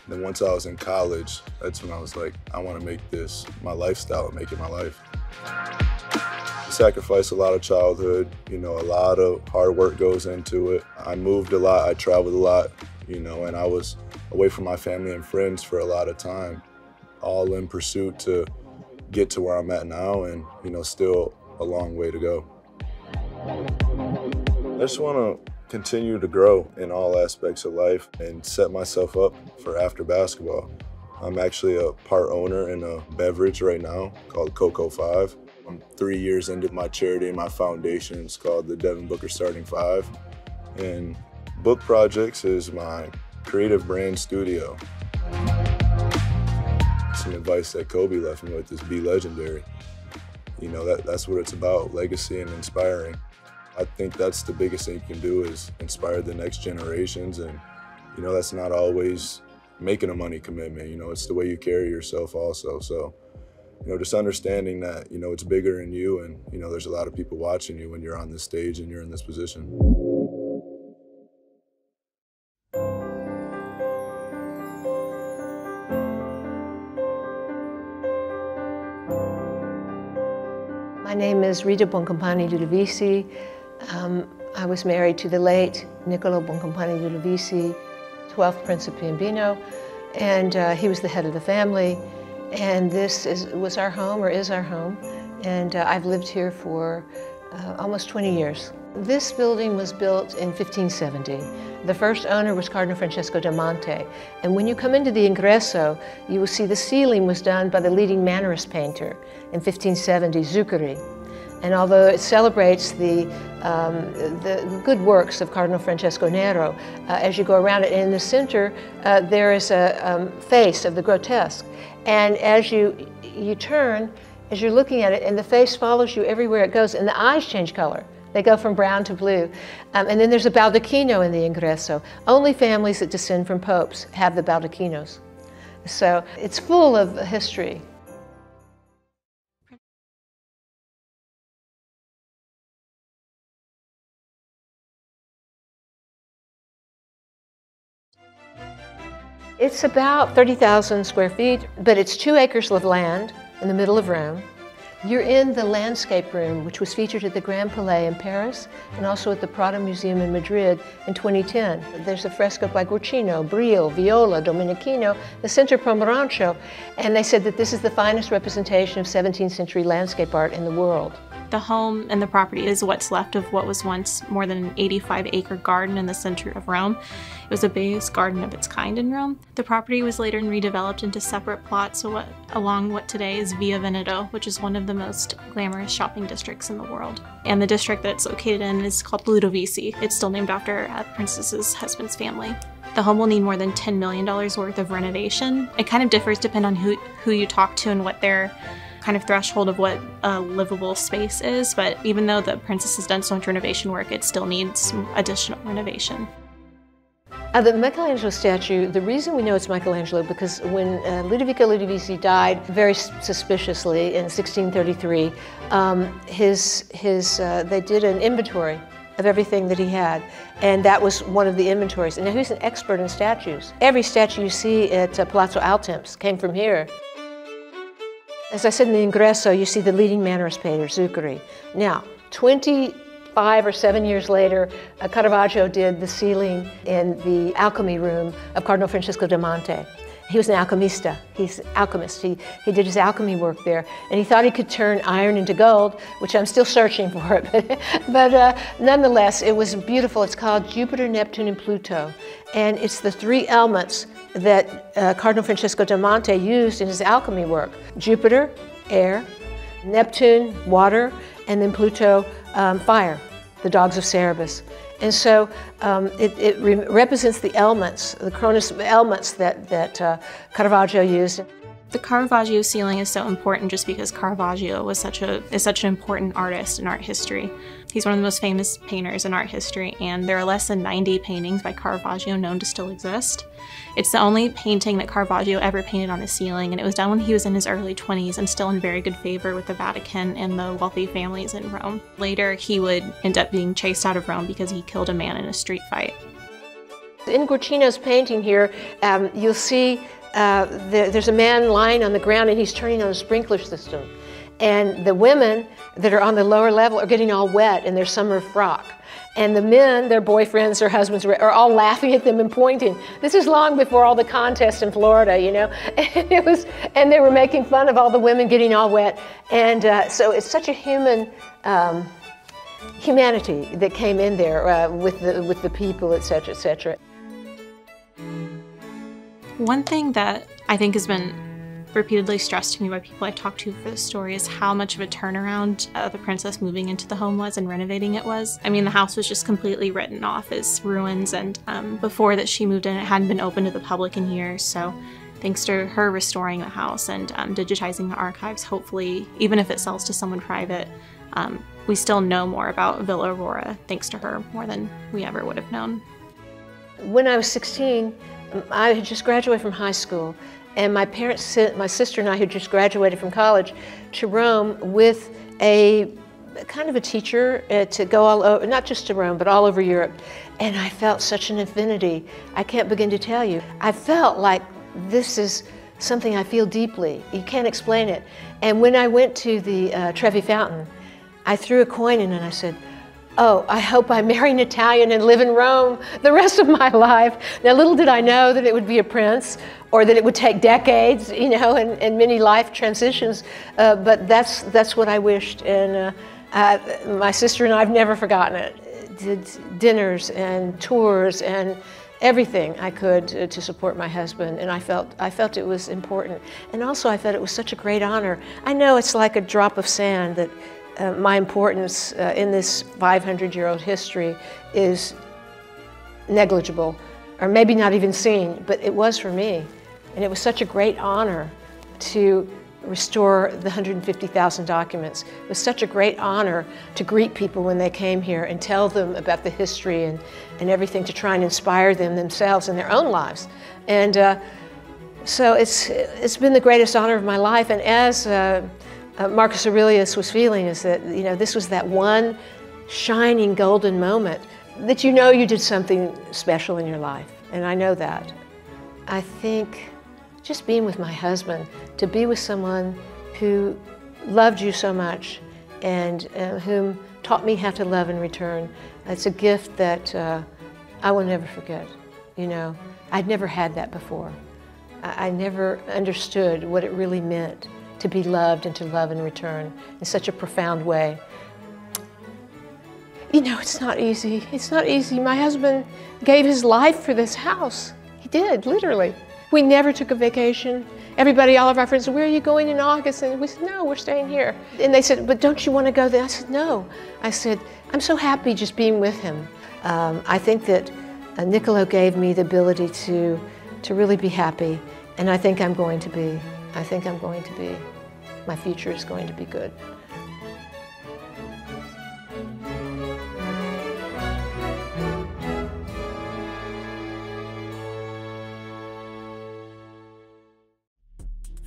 Then once I was in college, that's when I was like, I want to make this my lifestyle and make it my life. I sacrificed a lot of childhood, you know, a lot of hard work goes into it. I moved a lot, I traveled a lot, you know, and I was away from my family and friends for a lot of time, all in pursuit to get to where I'm at now and, you know, still a long way to go. I just want to continue to grow in all aspects of life and set myself up for after basketball. I'm actually a part owner in a beverage right now called Coco 5. I'm three years into my charity and my foundation. It's called the Devin Booker Starting Five. And Book Projects is my creative brand studio. Some advice that Kobe left me with is be legendary. You know, that, that's what it's about, legacy and inspiring. I think that's the biggest thing you can do is inspire the next generations. And, you know, that's not always making a money commitment. You know, it's the way you carry yourself also. So, you know, just understanding that, you know, it's bigger than you and, you know, there's a lot of people watching you when you're on this stage and you're in this position. Name is Rita Boncompagni Ludovisi. Um, I was married to the late Niccolo Boncompagni Ludovisi, 12th Prince of Piombino, and uh, he was the head of the family. And this is, was our home, or is our home, and uh, I've lived here for uh, almost 20 years. This building was built in 1570. The first owner was Cardinal Francesco da Monte. And when you come into the ingresso, you will see the ceiling was done by the leading Mannerist painter in 1570, Zuccari. And although it celebrates the, um, the good works of Cardinal Francesco Nero, uh, as you go around it, in the center, uh, there is a um, face of the grotesque. And as you, you turn, as you're looking at it, and the face follows you everywhere it goes, and the eyes change color. They go from brown to blue. Um, and then there's a baldacchino in the ingresso. Only families that descend from popes have the baldacchinos. So it's full of history. It's about 30,000 square feet, but it's two acres of land in the middle of Rome. You're in the landscape room, which was featured at the Grand Palais in Paris and also at the Prado Museum in Madrid in 2010. There's a fresco by Guercino, Brio, Viola, Domenichino, the Center Pomerancio, and they said that this is the finest representation of 17th century landscape art in the world. The home and the property is what's left of what was once more than an 85 acre garden in the center of Rome. It was the biggest garden of its kind in Rome. The property was later redeveloped into separate plots along what today is Via Veneto, which is one of the most glamorous shopping districts in the world. And the district that it's located in is called Ludovisi. It's still named after the princess's husband's family. The home will need more than $10 million worth of renovation. It kind of differs depending on who, who you talk to and what their kind of threshold of what a livable space is, but even though the princess has done so much renovation work, it still needs additional renovation. Uh, the Michelangelo statue, the reason we know it's Michelangelo because when uh, Ludovico Ludovisi died very suspiciously in 1633, um, his, his, uh, they did an inventory of everything that he had, and that was one of the inventories. And now he's an expert in statues. Every statue you see at uh, Palazzo Altemps came from here. As I said in the ingresso, you see the leading Mannerist painter, Zuccari. Now, 25 or 7 years later, uh, Caravaggio did the ceiling in the alchemy room of Cardinal Francesco da Monte. He was an alchemista. He's alchemist. He, he did his alchemy work there. And he thought he could turn iron into gold, which I'm still searching for. But, but uh, nonetheless, it was beautiful. It's called Jupiter, Neptune, and Pluto. And it's the three elements that uh, Cardinal Francesco da Monte used in his alchemy work. Jupiter, air, Neptune, water, and then Pluto, um, fire, the dogs of Cerberus. And so um, it, it re represents the elements, the Cronus elements that, that uh, Caravaggio used. The Caravaggio ceiling is so important just because Caravaggio was such a is such an important artist in art history. He's one of the most famous painters in art history, and there are less than 90 paintings by Caravaggio known to still exist. It's the only painting that Caravaggio ever painted on a ceiling, and it was done when he was in his early 20s and still in very good favor with the Vatican and the wealthy families in Rome. Later, he would end up being chased out of Rome because he killed a man in a street fight. In Guercino's painting here, um, you'll see uh, the, there's a man lying on the ground and he's turning on a sprinkler system. And the women that are on the lower level are getting all wet in their summer frock. And the men, their boyfriends, their husbands, are all laughing at them and pointing. This is long before all the contests in Florida, you know. And it was, and they were making fun of all the women getting all wet. And uh, so it's such a human um, humanity that came in there uh, with the with the people, et cetera, et cetera. One thing that I think has been repeatedly stressed to me by people I've talked to for this story is how much of a turnaround uh, the princess moving into the home was and renovating it was. I mean, the house was just completely written off as ruins, and um, before that she moved in, it hadn't been open to the public in years. So, thanks to her restoring the house and um, digitizing the archives, hopefully, even if it sells to someone private, um, we still know more about Villa Aurora thanks to her more than we ever would have known. When I was 16, I had just graduated from high school and my parents sent my sister and I, who just graduated from college, to Rome with a kind of a teacher uh, to go all over, not just to Rome, but all over Europe. And I felt such an affinity. I can't begin to tell you. I felt like this is something I feel deeply. You can't explain it. And when I went to the uh, Trevi Fountain, I threw a coin in and I said, oh, I hope I marry an Italian and live in Rome the rest of my life. Now, little did I know that it would be a prince or that it would take decades, you know, and, and many life transitions. Uh, but that's, that's what I wished. And uh, I, my sister and I have never forgotten it. Did dinners and tours and everything I could uh, to support my husband, and I felt I felt it was important, and also I felt it was such a great honor. I know it's like a drop of sand that uh, my importance uh, in this 500 year old history is negligible, or maybe not even seen, but it was for me. And it was such a great honor to restore the 150,000 documents. It was such a great honor to greet people when they came here and tell them about the history and, and everything to try and inspire them themselves in their own lives. And uh, so it's, it's been the greatest honor of my life. And as uh, Marcus Aurelius was feeling is that, you know, this was that one shining golden moment that you know you did something special in your life. And I know that. I think just being with my husband, to be with someone who loved you so much and uh, whom taught me how to love in return, it's a gift that uh, I will never forget. You know, I'd never had that before. I, I never understood what it really meant to be loved and to love in return in such a profound way. You know, it's not easy. It's not easy. My husband gave his life for this house. He did, literally. We never took a vacation. Everybody, all of our friends where are you going in August? And we said, no, we're staying here. And they said, but don't you want to go there? I said, no. I said, I'm so happy just being with him. Um, I think that uh, Niccolo gave me the ability to, to really be happy, and I think I'm going to be. I think I'm going to be. My future is going to be good.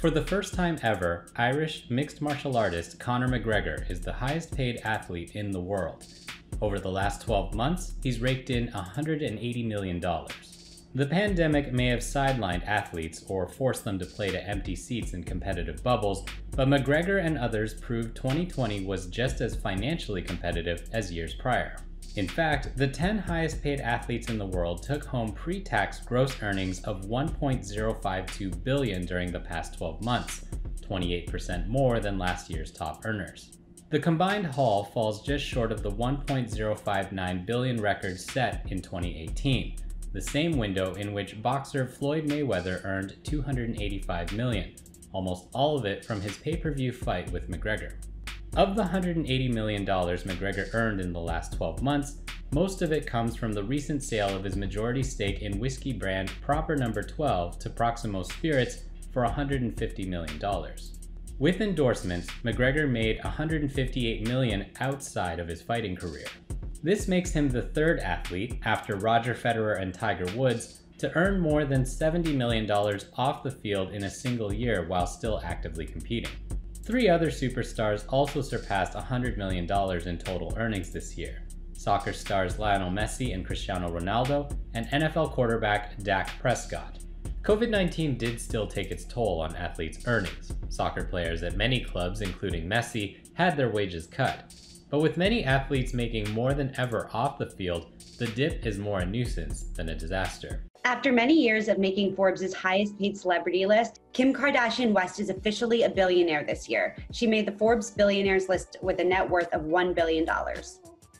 For the first time ever, Irish mixed martial artist Conor McGregor is the highest paid athlete in the world. Over the last 12 months, he's raked in $180 million. The pandemic may have sidelined athletes or forced them to play to empty seats in competitive bubbles, but McGregor and others proved 2020 was just as financially competitive as years prior. In fact, the 10 highest paid athletes in the world took home pre-tax gross earnings of 1.052 billion during the past 12 months, 28% more than last year's top earners. The combined haul falls just short of the 1.059 billion record set in 2018, the same window in which boxer Floyd Mayweather earned 285 million, almost all of it from his pay-per-view fight with McGregor. Of the $180 million McGregor earned in the last 12 months, most of it comes from the recent sale of his majority stake in whiskey brand Proper Number 12 to Proximo Spirits for $150 million. With endorsements, McGregor made 158 million outside of his fighting career. This makes him the third athlete, after Roger Federer and Tiger Woods, to earn more than $70 million off the field in a single year while still actively competing. Three other superstars also surpassed $100 million in total earnings this year soccer stars Lionel Messi and Cristiano Ronaldo, and NFL quarterback Dak Prescott. COVID 19 did still take its toll on athletes' earnings. Soccer players at many clubs, including Messi, had their wages cut. But with many athletes making more than ever off the field, the dip is more a nuisance than a disaster. After many years of making Forbes' highest paid celebrity list, Kim Kardashian West is officially a billionaire this year. She made the Forbes billionaires list with a net worth of $1 billion.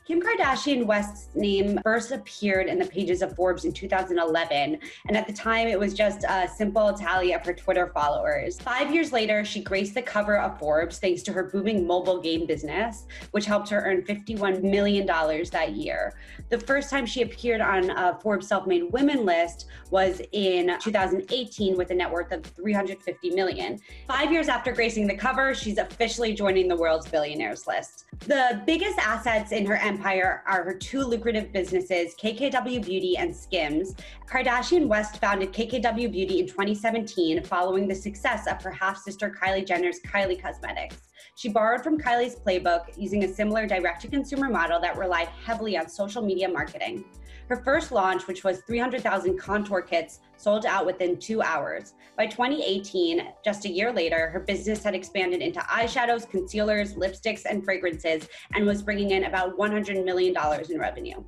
Kim Kardashian West's name first appeared in the pages of Forbes in 2011, and at the time it was just a simple tally of her Twitter followers. Five years later, she graced the cover of Forbes thanks to her booming mobile game business, which helped her earn $51 million that year. The first time she appeared on a Forbes self made women list was in 2018 with a net worth of 350 million. Five years after gracing the cover, she's officially joining the world's billionaires list. The biggest assets in her empire are her two lucrative businesses, KKW Beauty and Skims. Kardashian West founded KKW Beauty in 2017 following the success of her half sister Kylie Jenner's Kylie Cosmetics. She borrowed from Kylie's playbook using a similar direct to consumer model that relied heavily on social media marketing. Her first launch, which was 300,000 contour kits, sold out within two hours. By 2018, just a year later, her business had expanded into eyeshadows, concealers, lipsticks, and fragrances and was bringing in about $100 million in revenue.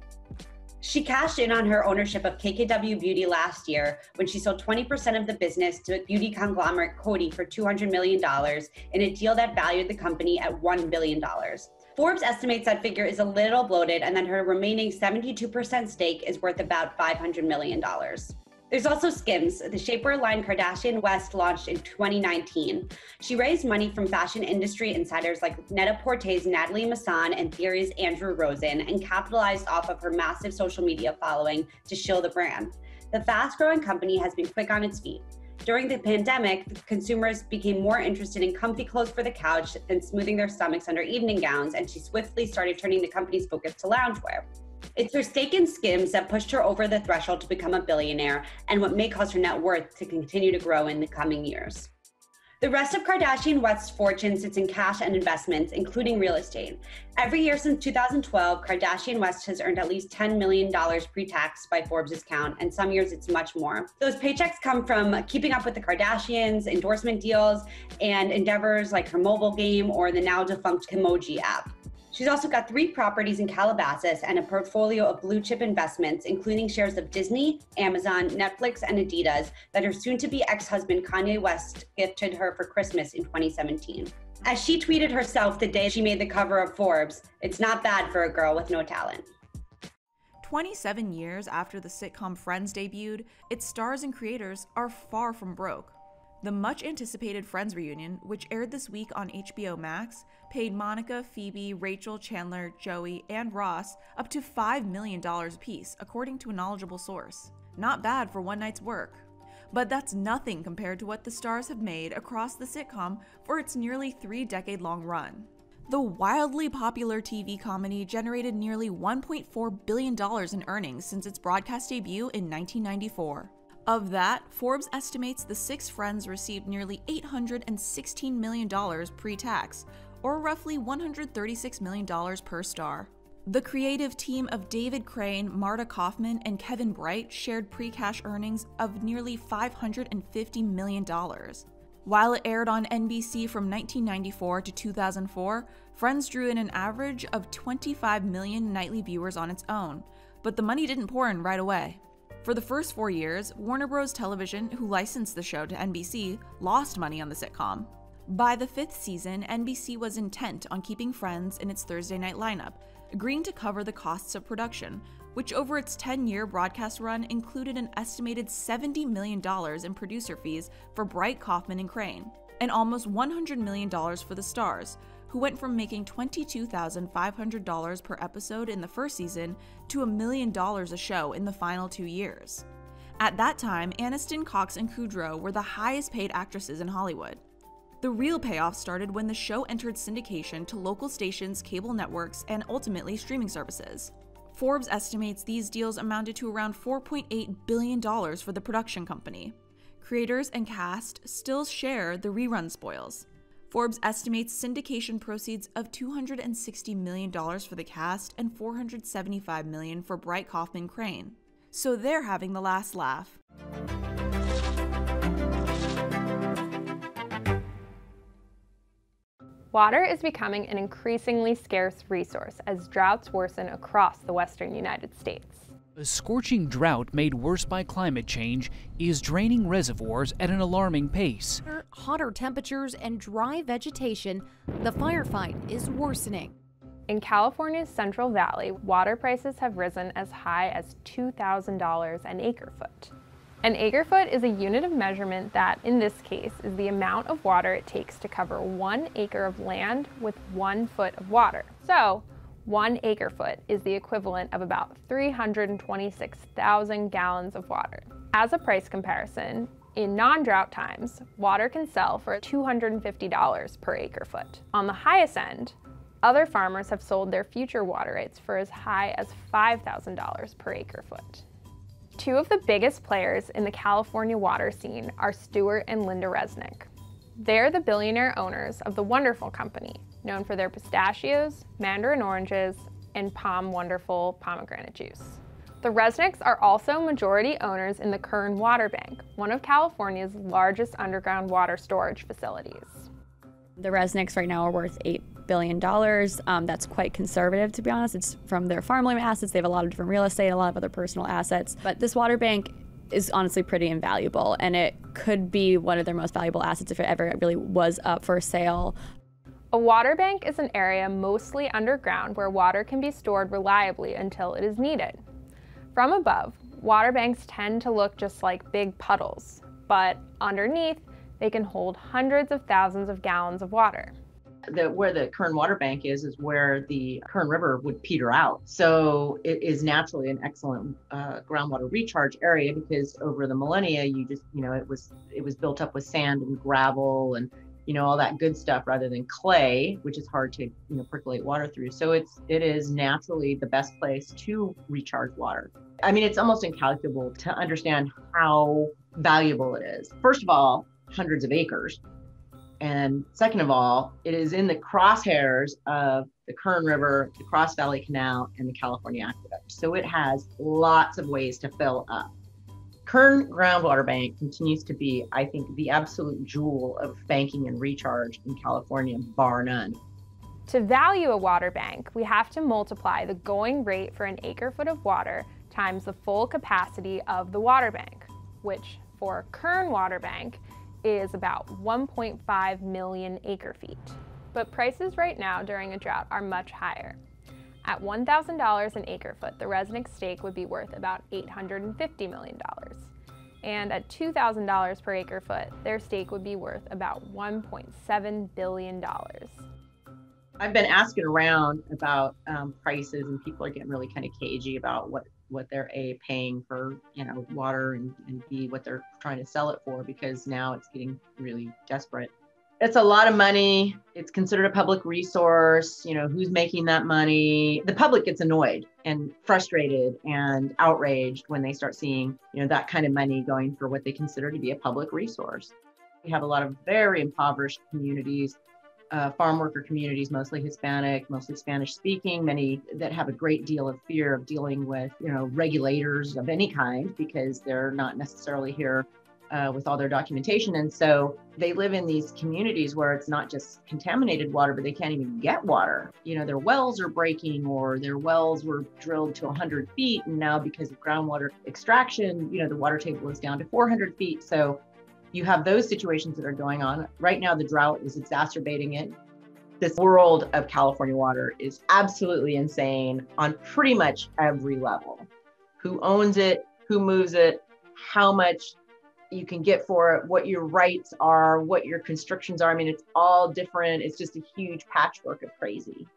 She cashed in on her ownership of KKW Beauty last year when she sold 20% of the business to beauty conglomerate Coty for $200 million in a deal that valued the company at $1 billion. Forbes estimates that figure is a little bloated and that her remaining 72% stake is worth about $500 million. There's also Skims, the shapewear line Kardashian West launched in 2019. She raised money from fashion industry insiders like Net-a-Porter's Natalie Massenet and Theory's Andrew Rosen and capitalized off of her massive social media following to shill the brand. The fast growing company has been quick on its feet. During the pandemic, consumers became more interested in comfy clothes for the couch than smoothing their stomachs under evening gowns, and she swiftly started turning the company's focus to loungewear. It's her stake in Skims that pushed her over the threshold to become a billionaire and what may cause her net worth to continue to grow in the coming years. The rest of Kardashian West's fortune sits in cash and investments, including real estate. Every year since 2012, Kardashian West has earned at least $10 million pre tax by Forbes' count, and some years it's much more. Those paychecks come from keeping up with the Kardashians, endorsement deals, and endeavors like her mobile game or the now defunct Kimoji app. She's also got three properties in Calabasas and a portfolio of blue chip investments, including shares of Disney, Amazon, Netflix, and Adidas that her soon to be ex husband Kanye West gifted her for Christmas in 2017. As she tweeted herself the day she made the cover of Forbes, it's not bad for a girl with no talent. 27 years after the sitcom Friends debuted, its stars and creators are far from broke. The much anticipated Friends reunion, which aired this week on HBO Max, paid Monica, Phoebe, Rachel, Chandler, Joey, and Ross up to $5 million apiece, according to a knowledgeable source. Not bad for one night's work. But that's nothing compared to what the stars have made across the sitcom for its nearly three decade long run. The wildly popular TV comedy generated nearly $1.4 billion in earnings since its broadcast debut in 1994. Of that, Forbes estimates the six friends received nearly $816 million pre tax, or roughly $136 million per star. The creative team of David Crane, Marta Kauffman, and Kevin Bright shared pre cash earnings of nearly $550 million. While it aired on NBC from 1994 to 2004, Friends drew in an average of 25 million nightly viewers on its own, but the money didn't pour in right away. For the first four years, Warner Bros. Television, who licensed the show to NBC, lost money on the sitcom. By the fifth season, NBC was intent on keeping Friends in its Thursday night lineup, agreeing to cover the costs of production, which over its 10 year broadcast run included an estimated $70 million in producer fees for Bright Kauffman, and Crane, and almost $100 million for the stars, who went from making $22,500 per episode in the first season to a million dollars a show in the final two years. At that time, Aniston, Cox, and Kudrow were the highest paid actresses in Hollywood. The real payoff started when the show entered syndication to local stations, cable networks, and ultimately streaming services. Forbes estimates these deals amounted to around $4.8 billion for the production company. Creators and cast still share the rerun spoils. Forbes estimates syndication proceeds of $260 million for the cast and 475 million for Bright Kauffman Crane. So they're having the last laugh. Water is becoming an increasingly scarce resource as droughts worsen across the western United States. A scorching drought made worse by climate change is draining reservoirs at an alarming pace. Hotter temperatures and dry vegetation, the firefight is worsening. In California's Central Valley, water prices have risen as high as $2,000 an acre foot. An acre foot is a unit of measurement that, in this case, is the amount of water it takes to cover one acre of land with one foot of water. So, one acre foot is the equivalent of about 326,000 gallons of water. As a price comparison, in non-drought times, water can sell for $250 per acre foot. On the highest end, other farmers have sold their future water rights for as high as $5,000 per acre foot. Two of the biggest players in the California water scene are Stuart and Linda Resnick. They're the billionaire owners of the Wonderful Company, known for their pistachios, mandarin oranges, and POM Wonderful pomegranate juice. The Resnicks are also majority owners in the Kern Water Bank, one of California's largest underground water storage facilities. The Resnicks right now are worth $8 billion. Um, that's quite conservative, to be honest. It's from their farmland assets. They have a lot of different real estate, a lot of other personal assets. But this water bank is honestly pretty invaluable, and it could be one of their most valuable assets if it ever really was up for sale. A water bank is an area mostly underground where water can be stored reliably until it is needed. From above, water banks tend to look just like big puddles, but underneath, they can hold hundreds of thousands of gallons of water the where the Kern Water Bank is is where the Kern River would peter out. So it is naturally an excellent uh, groundwater recharge area because over the millennia, you just you know it was it was built up with sand and gravel and you know all that good stuff rather than clay, which is hard to you know percolate water through. So it's it is naturally the best place to recharge water. I mean, it's almost incalculable to understand how valuable it is. First of all, hundreds of acres and second of all, it is in the crosshairs of the Kern River, the Cross Valley Canal, and the California Aqueduct. So it has lots of ways to fill up. Kern Groundwater Bank continues to be, I think, the absolute jewel of banking and recharge in California, bar none. To value a water bank, we have to multiply the going rate for an acre foot of water times the full capacity of the water bank, which for Kern Water Bank is about 1.5 million acre feet. But prices right now during a drought are much higher. At $1,000 an acre foot, the Resnick stake would be worth about $850 million. And at $2,000 per acre foot, their stake would be worth about $1.7 billion. I've been asking around about um, prices, and people are getting really kind of cagey about what what they're a paying for you know water and, and b what they're trying to sell it for because now it's getting really desperate. It's a lot of money. It's considered a public resource you know who's making that money? The public gets annoyed and frustrated and outraged when they start seeing you know that kind of money going for what they consider to be a public resource. We have a lot of very impoverished communities uh, farm worker communities, mostly Hispanic, mostly Spanish speaking, many that have a great deal of fear of dealing with, you know, regulators of any kind because they're not necessarily here uh, with all their documentation. And so they live in these communities where it's not just contaminated water, but they can't even get water. You know, their wells are breaking or their wells were drilled to 100 feet. And now, because of groundwater extraction, you know, the water table is down to 400 feet. So you have those situations that are going on. Right now, the drought is exacerbating it. This world of California water is absolutely insane on pretty much every level. Who owns it? Who moves it? How much you can get for it, what your rights are, what your constrictions are. I mean, it's all different. It's just a huge patchwork of crazy.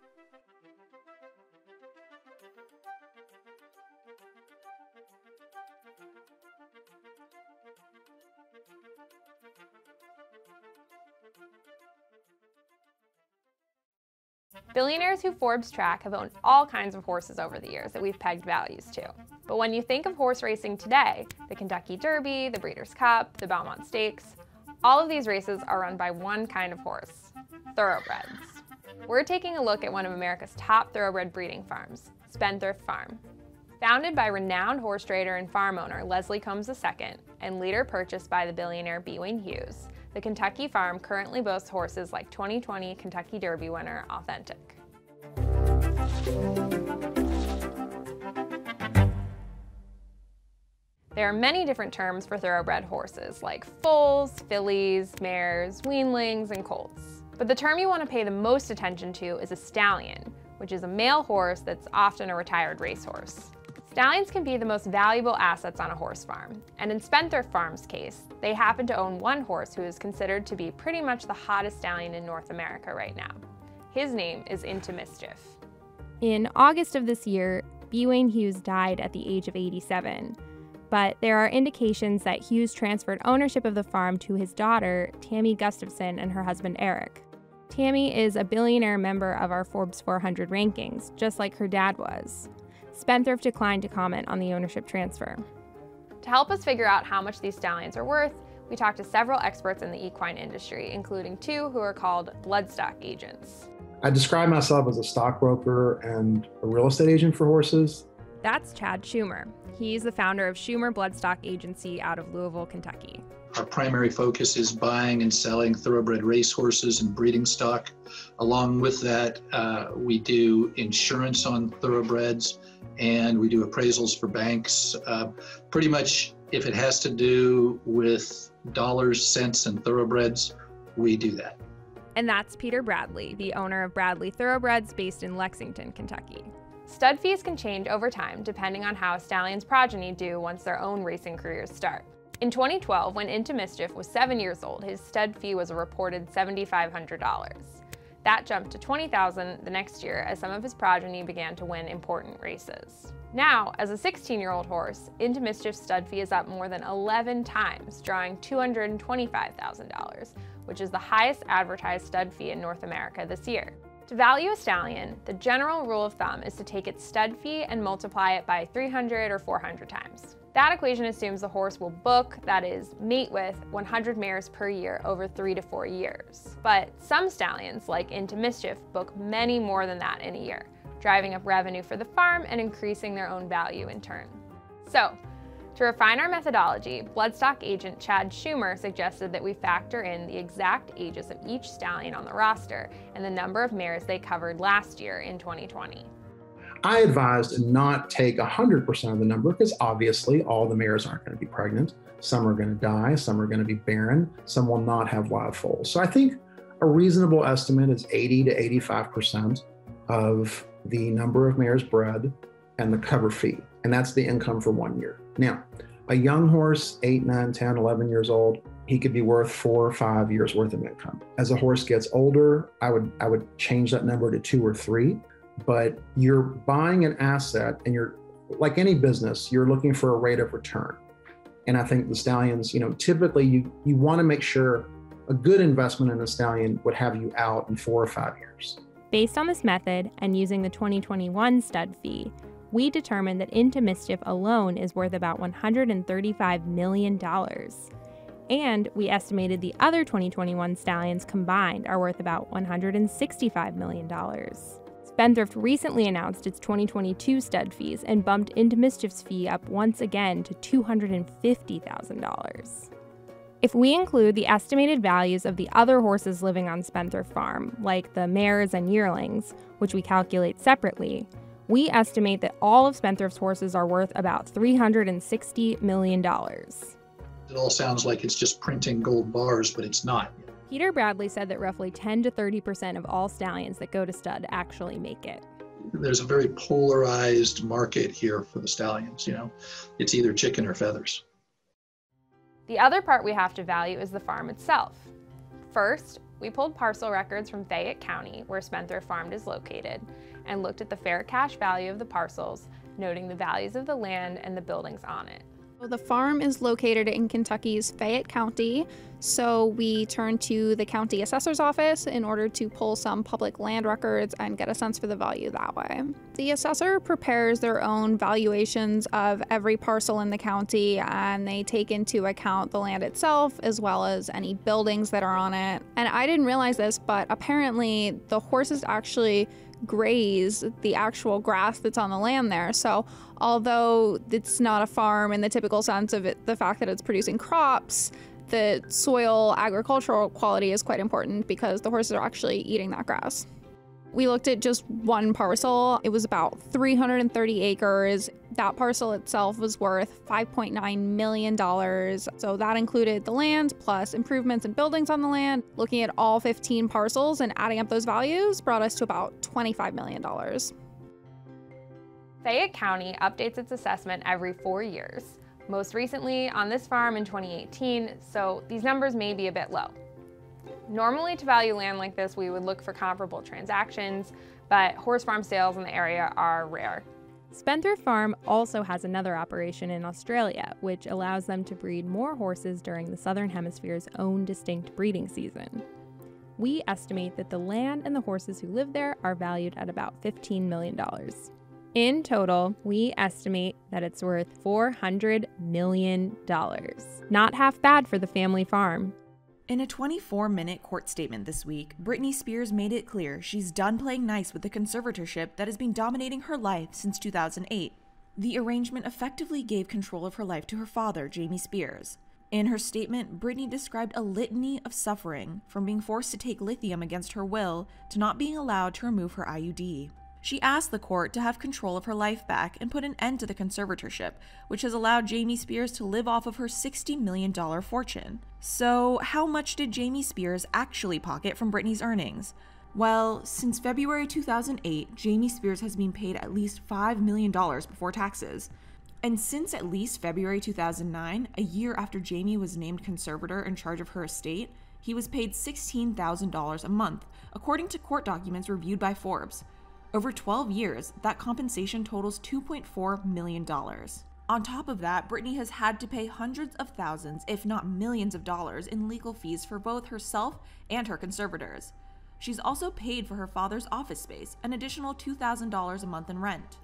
Billionaires who Forbes track have owned all kinds of horses over the years that we've pegged values to. But when you think of horse racing today, the Kentucky Derby, the Breeders' Cup, the Belmont Stakes, all of these races are run by one kind of horse, thoroughbreds. We're taking a look at one of America's top thoroughbred breeding farms, Spendthrift Farm. Founded by renowned horse trader and farm owner Leslie Combs II and later purchased by the billionaire B. Wayne Hughes, the Kentucky farm currently boasts horses like 2020 Kentucky Derby winner Authentic. There are many different terms for thoroughbred horses, like foals, fillies, mares, weanlings, and colts. But the term you want to pay the most attention to is a stallion, which is a male horse that's often a retired racehorse. Stallions can be the most valuable assets on a horse farm, and in Spendthrift Farm's case, they happen to own one horse who is considered to be pretty much the hottest stallion in North America right now. His name is Into Mischief. In August of this year, B. Wayne Hughes died at the age of 87, but there are indications that Hughes transferred ownership of the farm to his daughter, Tammy Gustafson, and her husband, Eric. Tammy is a billionaire member of our Forbes 400 rankings, just like her dad was. Spendthrift declined to comment on the ownership transfer. To help us figure out how much these stallions are worth, we talked to several experts in the equine industry, including two who are called bloodstock agents. I describe myself as a stockbroker and a real estate agent for horses. That's Chad Schumer. He's the founder of Schumer Bloodstock Agency out of Louisville, Kentucky. Our primary focus is buying and selling thoroughbred racehorses and breeding stock. Along with that, uh, we do insurance on thoroughbreds and we do appraisals for banks. Uh, pretty much, if it has to do with dollars, cents, and thoroughbreds, we do that. And that's Peter Bradley, the owner of Bradley Thoroughbreds based in Lexington, Kentucky. Stud fees can change over time depending on how a stallion's progeny do once their own racing careers start. In 2012, when Into Mischief was seven years old, his stud fee was a reported $7,500. That jumped to 20,000 the next year as some of his progeny began to win important races. Now, as a 16-year-old horse, Into Mischief stud fee is up more than 11 times, drawing $225,000, which is the highest advertised stud fee in North America this year. To value a stallion, the general rule of thumb is to take its stud fee and multiply it by 300 or 400 times. That equation assumes the horse will book, that is, mate with, 100 mares per year over three to four years. But some stallions, like Into Mischief, book many more than that in a year, driving up revenue for the farm and increasing their own value in turn. So, to refine our methodology, bloodstock agent Chad Schumer suggested that we factor in the exact ages of each stallion on the roster and the number of mares they covered last year in 2020. I advised to not take 100% of the number because obviously all the mares aren't going to be pregnant. Some are going to die, some are going to be barren, some will not have live foals. So I think a reasonable estimate is 80 to 85% of the number of mares bred and the cover fee. And that's the income for one year. Now, a young horse, 8, 9, 10, 11 years old, he could be worth four or five years worth of income. As a horse gets older, I would I would change that number to two or three but you're buying an asset and you're like any business, you're looking for a rate of return. And I think the stallions, you know, typically you you want to make sure a good investment in a stallion would have you out in four or five years. Based on this method and using the 2021 stud fee, we determined that Into Mischief alone is worth about $135 million. And we estimated the other 2021 stallions combined are worth about $165 million. Spendthrift recently announced its 2022 stud fees and bumped Into Mischief's fee up once again to $250,000. If we include the estimated values of the other horses living on Spendthrift Farm, like the mares and yearlings, which we calculate separately, we estimate that all of Spendthrift's horses are worth about $360 million. It all sounds like it's just printing gold bars, but it's not. Peter Bradley said that roughly 10 to 30% of all stallions that go to stud actually make it. There's a very polarized market here for the stallions, you know. It's either chicken or feathers. The other part we have to value is the farm itself. First, we pulled parcel records from Fayette County, where Spendthrift Farm is located, and looked at the fair cash value of the parcels, noting the values of the land and the buildings on it. The farm is located in Kentucky's Fayette County, so we turned to the county assessor's office in order to pull some public land records and get a sense for the value that way. The assessor prepares their own valuations of every parcel in the county and they take into account the land itself as well as any buildings that are on it. And I didn't realize this, but apparently the horses actually graze the actual grass that's on the land there. So, although it's not a farm in the typical sense of it, the fact that it's producing crops, the soil agricultural quality is quite important because the horses are actually eating that grass. We looked at just one parcel. It was about 330 acres. That parcel itself was worth $5.9 million. So that included the land plus improvements and buildings on the land. Looking at all 15 parcels and adding up those values brought us to about $25 million. Fayette County updates its assessment every four years. Most recently on this farm in 2018, so these numbers may be a bit low. Normally to value land like this, we would look for comparable transactions, but horse farm sales in the area are rare. Spendthrift Farm also has another operation in Australia, which allows them to breed more horses during the Southern Hemisphere's own distinct breeding season. We estimate that the land and the horses who live there are valued at about $15 million. In total, we estimate that it's worth $400 million. Not half bad for the family farm. In a 24 minute court statement this week, Britney Spears made it clear she's done playing nice with the conservatorship that has been dominating her life since 2008. The arrangement effectively gave control of her life to her father, Jamie Spears. In her statement, Britney described a litany of suffering from being forced to take lithium against her will to not being allowed to remove her IUD. She asked the court to have control of her life back and put an end to the conservatorship, which has allowed Jamie Spears to live off of her $60 million fortune. So, how much did Jamie Spears actually pocket from Britney's earnings? Well, since February 2008, Jamie Spears has been paid at least $5 million before taxes. And since at least February 2009, a year after Jamie was named conservator in charge of her estate, he was paid $16,000 a month, according to court documents reviewed by Forbes. Over 12 years, that compensation totals $2.4 million. On top of that, Britney has had to pay hundreds of thousands, if not millions of dollars, in legal fees for both herself and her conservators. She's also paid for her father's office space, an additional $2,000 a month in rent.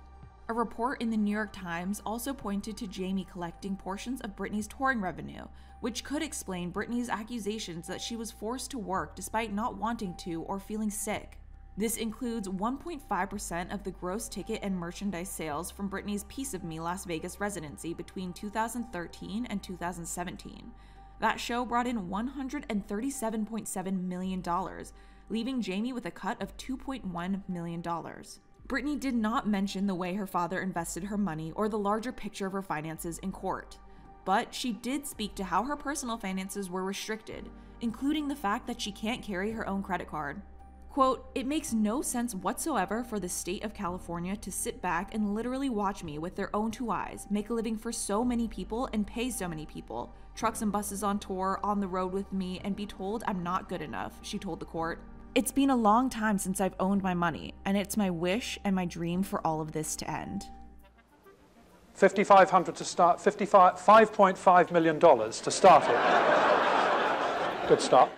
A report in the New York Times also pointed to Jamie collecting portions of Britney's touring revenue, which could explain Britney's accusations that she was forced to work despite not wanting to or feeling sick. This includes 1.5% of the gross ticket and merchandise sales from Britney's Piece of Me Las Vegas residency between 2013 and 2017. That show brought in $137.7 million, leaving Jamie with a cut of $2.1 million. Britney did not mention the way her father invested her money or the larger picture of her finances in court. But she did speak to how her personal finances were restricted, including the fact that she can't carry her own credit card. Quote, it makes no sense whatsoever for the state of California to sit back and literally watch me with their own two eyes, make a living for so many people and pay so many people, trucks and buses on tour, on the road with me, and be told I'm not good enough, she told the court. It's been a long time since I've owned my money, and it's my wish and my dream for all of this to end. 5500 to start 55 5.5 million dollars to start it. Good start.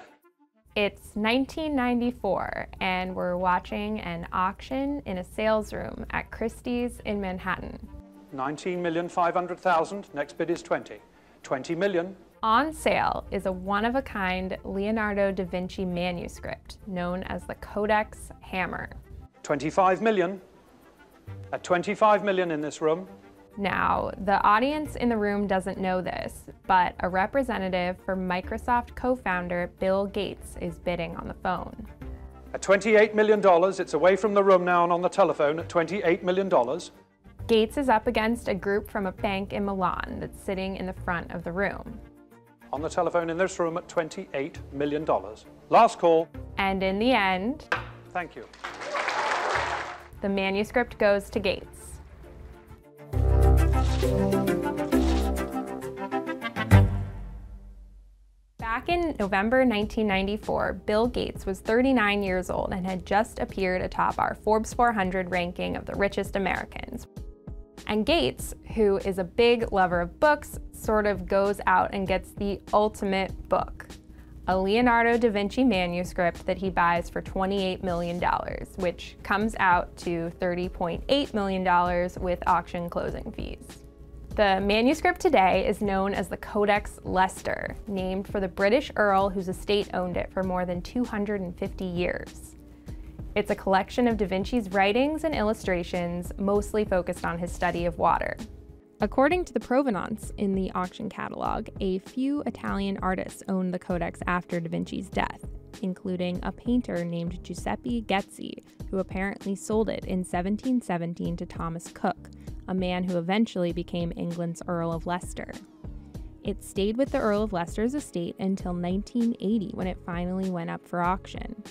It's 1994, and we're watching an auction in a sales room at Christie's in Manhattan. 19,500,000. Next bid is 20. 20 million. On sale is a one-of-a-kind Leonardo da Vinci manuscript known as the Codex Hammer. 25 million. At 25 million in this room. Now, the audience in the room doesn't know this, but a representative for Microsoft co-founder Bill Gates is bidding on the phone. At $28 million, it's away from the room now and on the telephone at $28 million. Gates is up against a group from a bank in Milan that's sitting in the front of the room. On the telephone in this room at $28 million. Last call. And in the end, Thank you. the manuscript goes to Gates. Back in November 1994, Bill Gates was 39 years old and had just appeared atop our Forbes 400 ranking of the richest Americans. And Gates, who is a big lover of books, sort of goes out and gets the ultimate book a Leonardo da Vinci manuscript that he buys for $28 million, which comes out to $30.8 million with auction closing fees. The manuscript today is known as the Codex Leicester, named for the British Earl whose estate owned it for more than 250 years. It's a collection of Da Vinci's writings and illustrations, mostly focused on his study of water. According to the provenance in the auction catalog, a few Italian artists owned the codex after Da Vinci's death, including a painter named Giuseppe Ghezzi, who apparently sold it in 1717 to Thomas Coke, a man who eventually became England's Earl of Leicester. It stayed with the Earl of Leicester's estate until 1980 when it finally went up for auction.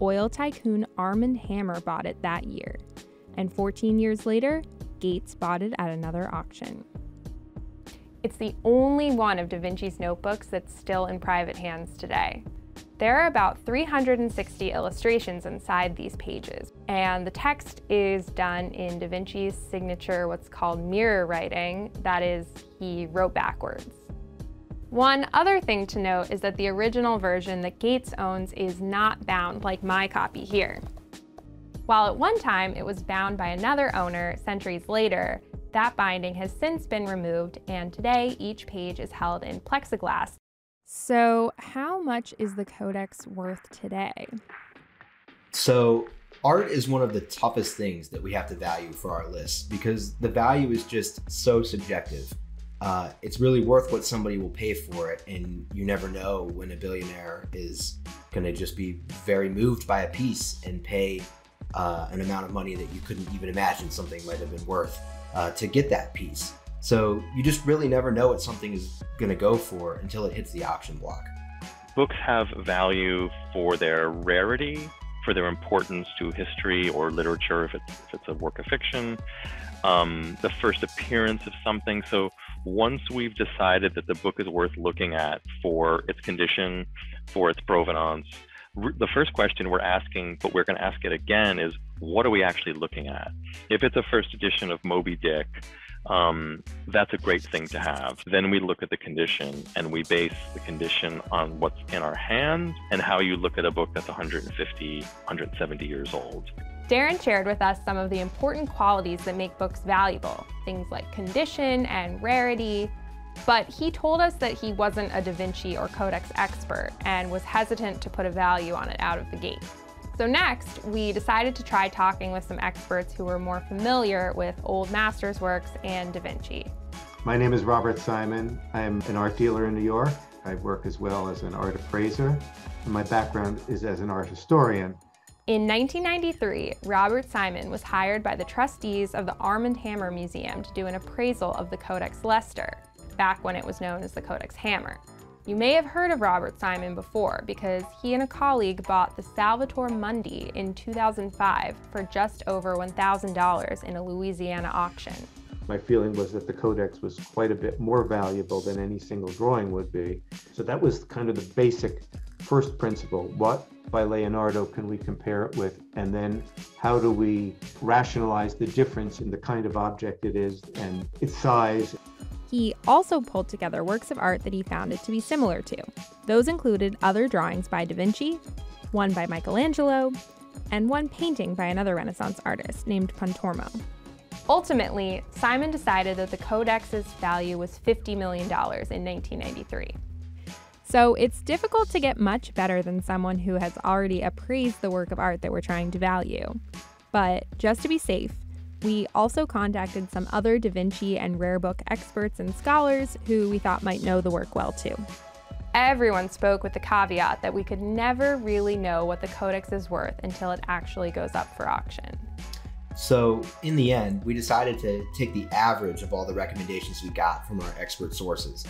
Oil tycoon Armand Hammer bought it that year, and 14 years later, Gates spotted at another auction. It's the only one of Da Vinci's notebooks that's still in private hands today. There are about 360 illustrations inside these pages, and the text is done in Da Vinci's signature, what's called mirror writing, that is, he wrote backwards. One other thing to note is that the original version that Gates owns is not bound like my copy here. While at one time it was bound by another owner centuries later, that binding has since been removed, and today each page is held in plexiglass. So, how much is the codex worth today? So, art is one of the toughest things that we have to value for our lists because the value is just so subjective. Uh, it's really worth what somebody will pay for it, and you never know when a billionaire is going to just be very moved by a piece and pay uh, an amount of money that you couldn't even imagine something might have been worth uh, to get that piece. So you just really never know what something is going to go for until it hits the auction block. Books have value for their rarity, for their importance to history or literature if it's, if it's a work of fiction, um, the first appearance of something. So once we've decided that the book is worth looking at for its condition, for its provenance, the first question we're asking, but we're going to ask it again, is what are we actually looking at? If it's a first edition of Moby Dick, um, that's a great thing to have. Then we look at the condition and we base the condition on what's in our hand and how you look at a book that's 150, 170 years old. Darren shared with us some of the important qualities that make books valuable, things like condition and rarity, but he told us that he wasn't a Da Vinci or Codex expert and was hesitant to put a value on it out of the gate. So next, we decided to try talking with some experts who were more familiar with old masters' works and Da Vinci. My name is Robert Simon. I'm an art dealer in New York. I work as well as an art appraiser. And my background is as an art historian. In 1993, Robert Simon was hired by the trustees of the Armand Hammer Museum to do an appraisal of the Codex Leicester, back when it was known as the Codex Hammer. You may have heard of Robert Simon before because he and a colleague bought the Salvator Mundi in 2005 for just over $1,000 in a Louisiana auction. My feeling was that the codex was quite a bit more valuable than any single drawing would be. So that was kind of the basic first principle. What by Leonardo can we compare it with? And then how do we rationalize the difference in the kind of object it is and its size? He also pulled together works of art that he found it to be similar to. Those included other drawings by Da Vinci, one by Michelangelo, and one painting by another Renaissance artist named Pontormo. Ultimately, Simon decided that the codex's value was $50 million in 1993. So it's difficult to get much better than someone who has already appraised the work of art that we're trying to value. But just to be safe, we also contacted some other Da Vinci and rare book experts and scholars who we thought might know the work well too. Everyone spoke with the caveat that we could never really know what the codex is worth until it actually goes up for auction. So, in the end, we decided to take the average of all the recommendations we got from our expert sources.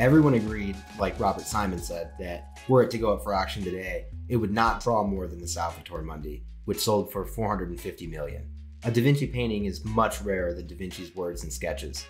Everyone agreed, like Robert Simon said, that were it to go up for auction today, it would not draw more than the Salvator Mundi, which sold for 450 million. A Da Vinci painting is much rarer than Da Vinci's words and sketches.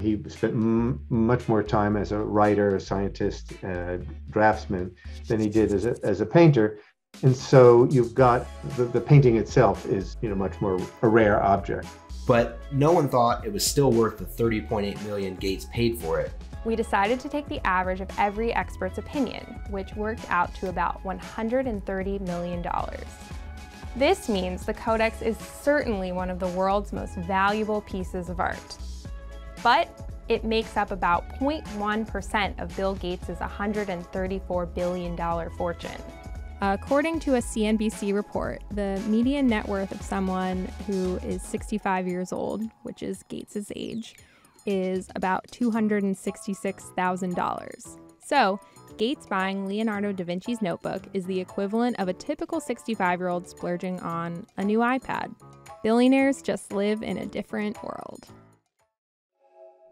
He spent m- much more time as a writer, a scientist, uh, draftsman than he did as a, as a painter. And so you've got the, the painting itself is you know much more a rare object. But no one thought it was still worth the 30.8 million Gates paid for it. We decided to take the average of every expert's opinion, which worked out to about $130 million. This means the Codex is certainly one of the world's most valuable pieces of art. But it makes up about 0.1% of Bill Gates' $134 billion fortune. According to a CNBC report, the median net worth of someone who is 65 years old, which is Gates' age, is about $266,000. So, Gates buying Leonardo da Vinci's notebook is the equivalent of a typical 65 year old splurging on a new iPad. Billionaires just live in a different world.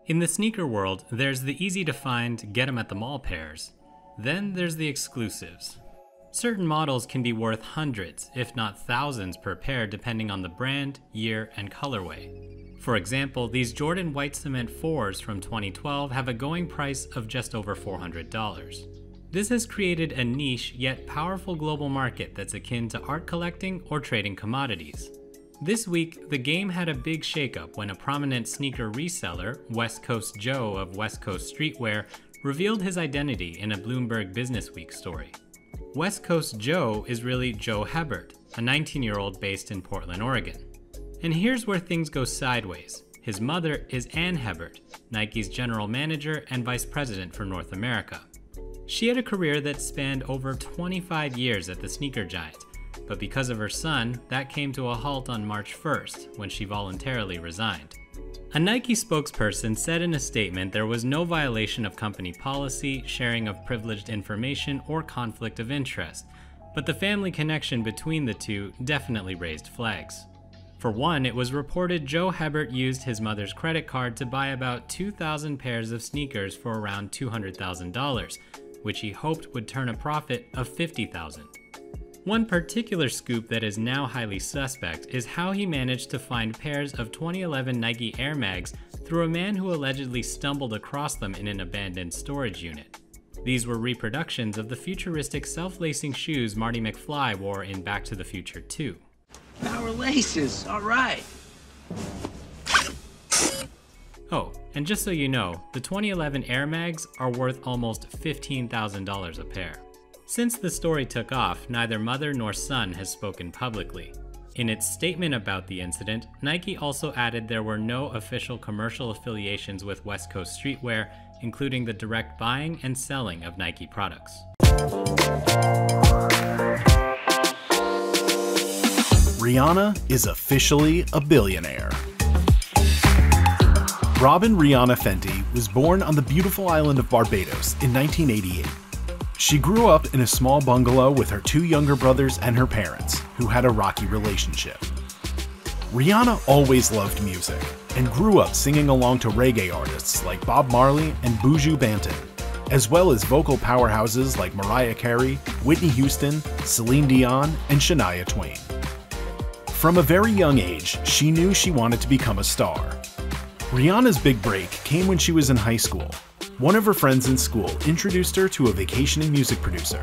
In the sneaker world, there's the easy to find, get 'em at the mall pairs. Then there's the exclusives. Certain models can be worth hundreds, if not thousands per pair, depending on the brand, year, and colorway. For example, these Jordan White Cement 4s from 2012 have a going price of just over $400. This has created a niche yet powerful global market that's akin to art collecting or trading commodities. This week, the game had a big shakeup when a prominent sneaker reseller, West Coast Joe of West Coast Streetwear, revealed his identity in a Bloomberg Businessweek story. West Coast Joe is really Joe Hebert, a 19 year old based in Portland, Oregon. And here's where things go sideways. His mother is Ann Hebert, Nike's general manager and vice president for North America. She had a career that spanned over 25 years at the sneaker giant, but because of her son, that came to a halt on March 1st when she voluntarily resigned. A Nike spokesperson said in a statement there was no violation of company policy, sharing of privileged information, or conflict of interest, but the family connection between the two definitely raised flags. For one, it was reported Joe Hebert used his mother's credit card to buy about 2,000 pairs of sneakers for around $200,000, which he hoped would turn a profit of 50,000. One particular scoop that is now highly suspect is how he managed to find pairs of 2011 Nike Air Mags through a man who allegedly stumbled across them in an abandoned storage unit. These were reproductions of the futuristic self lacing shoes Marty McFly wore in Back to the Future 2. Power laces, all right. Oh, and just so you know, the 2011 Air Mags are worth almost $15,000 a pair. Since the story took off, neither mother nor son has spoken publicly. In its statement about the incident, Nike also added there were no official commercial affiliations with West Coast Streetwear, including the direct buying and selling of Nike products. Rihanna is officially a billionaire. Robin Rihanna Fenty was born on the beautiful island of Barbados in 1988. She grew up in a small bungalow with her two younger brothers and her parents, who had a rocky relationship. Rihanna always loved music and grew up singing along to reggae artists like Bob Marley and Buju Banton, as well as vocal powerhouses like Mariah Carey, Whitney Houston, Celine Dion, and Shania Twain. From a very young age, she knew she wanted to become a star. Rihanna's big break came when she was in high school. One of her friends in school introduced her to a vacationing music producer.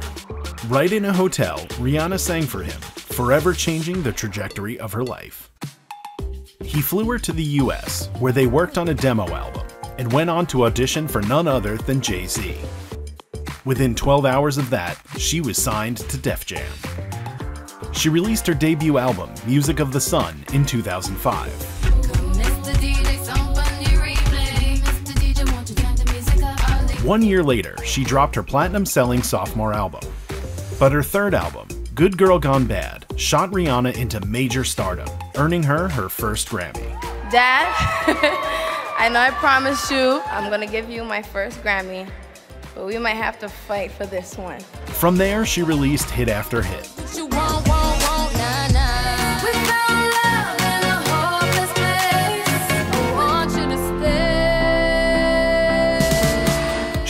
Right in a hotel, Rihanna sang for him, forever changing the trajectory of her life. He flew her to the US, where they worked on a demo album, and went on to audition for none other than Jay Z. Within 12 hours of that, she was signed to Def Jam. She released her debut album, Music of the Sun, in 2005. One year later, she dropped her platinum selling sophomore album. But her third album, Good Girl Gone Bad, shot Rihanna into major stardom, earning her her first Grammy. Dad, I know I promised you I'm gonna give you my first Grammy, but we might have to fight for this one. From there, she released hit after hit.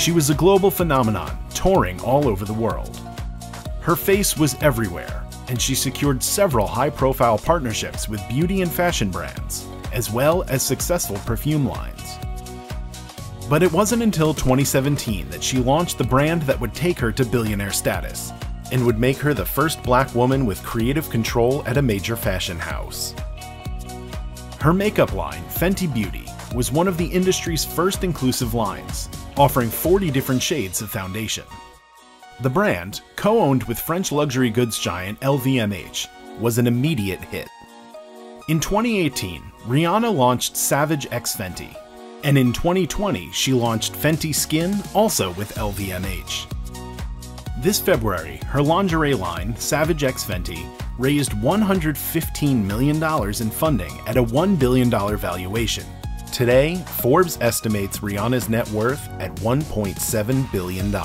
She was a global phenomenon, touring all over the world. Her face was everywhere, and she secured several high profile partnerships with beauty and fashion brands, as well as successful perfume lines. But it wasn't until 2017 that she launched the brand that would take her to billionaire status and would make her the first black woman with creative control at a major fashion house. Her makeup line, Fenty Beauty, was one of the industry's first inclusive lines, offering 40 different shades of foundation. The brand, co owned with French luxury goods giant LVMH, was an immediate hit. In 2018, Rihanna launched Savage X Fenty, and in 2020, she launched Fenty Skin, also with LVMH. This February, her lingerie line, Savage X Fenty, raised $115 million in funding at a $1 billion valuation. Today, Forbes estimates Rihanna's net worth at $1.7 billion.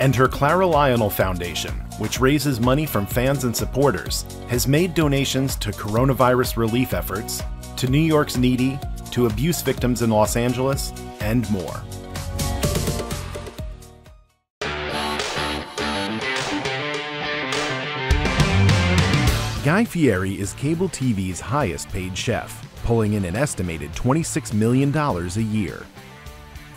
And her Clara Lionel Foundation, which raises money from fans and supporters, has made donations to coronavirus relief efforts, to New York's needy, to abuse victims in Los Angeles, and more. Guy Fieri is cable TV's highest paid chef, pulling in an estimated $26 million a year.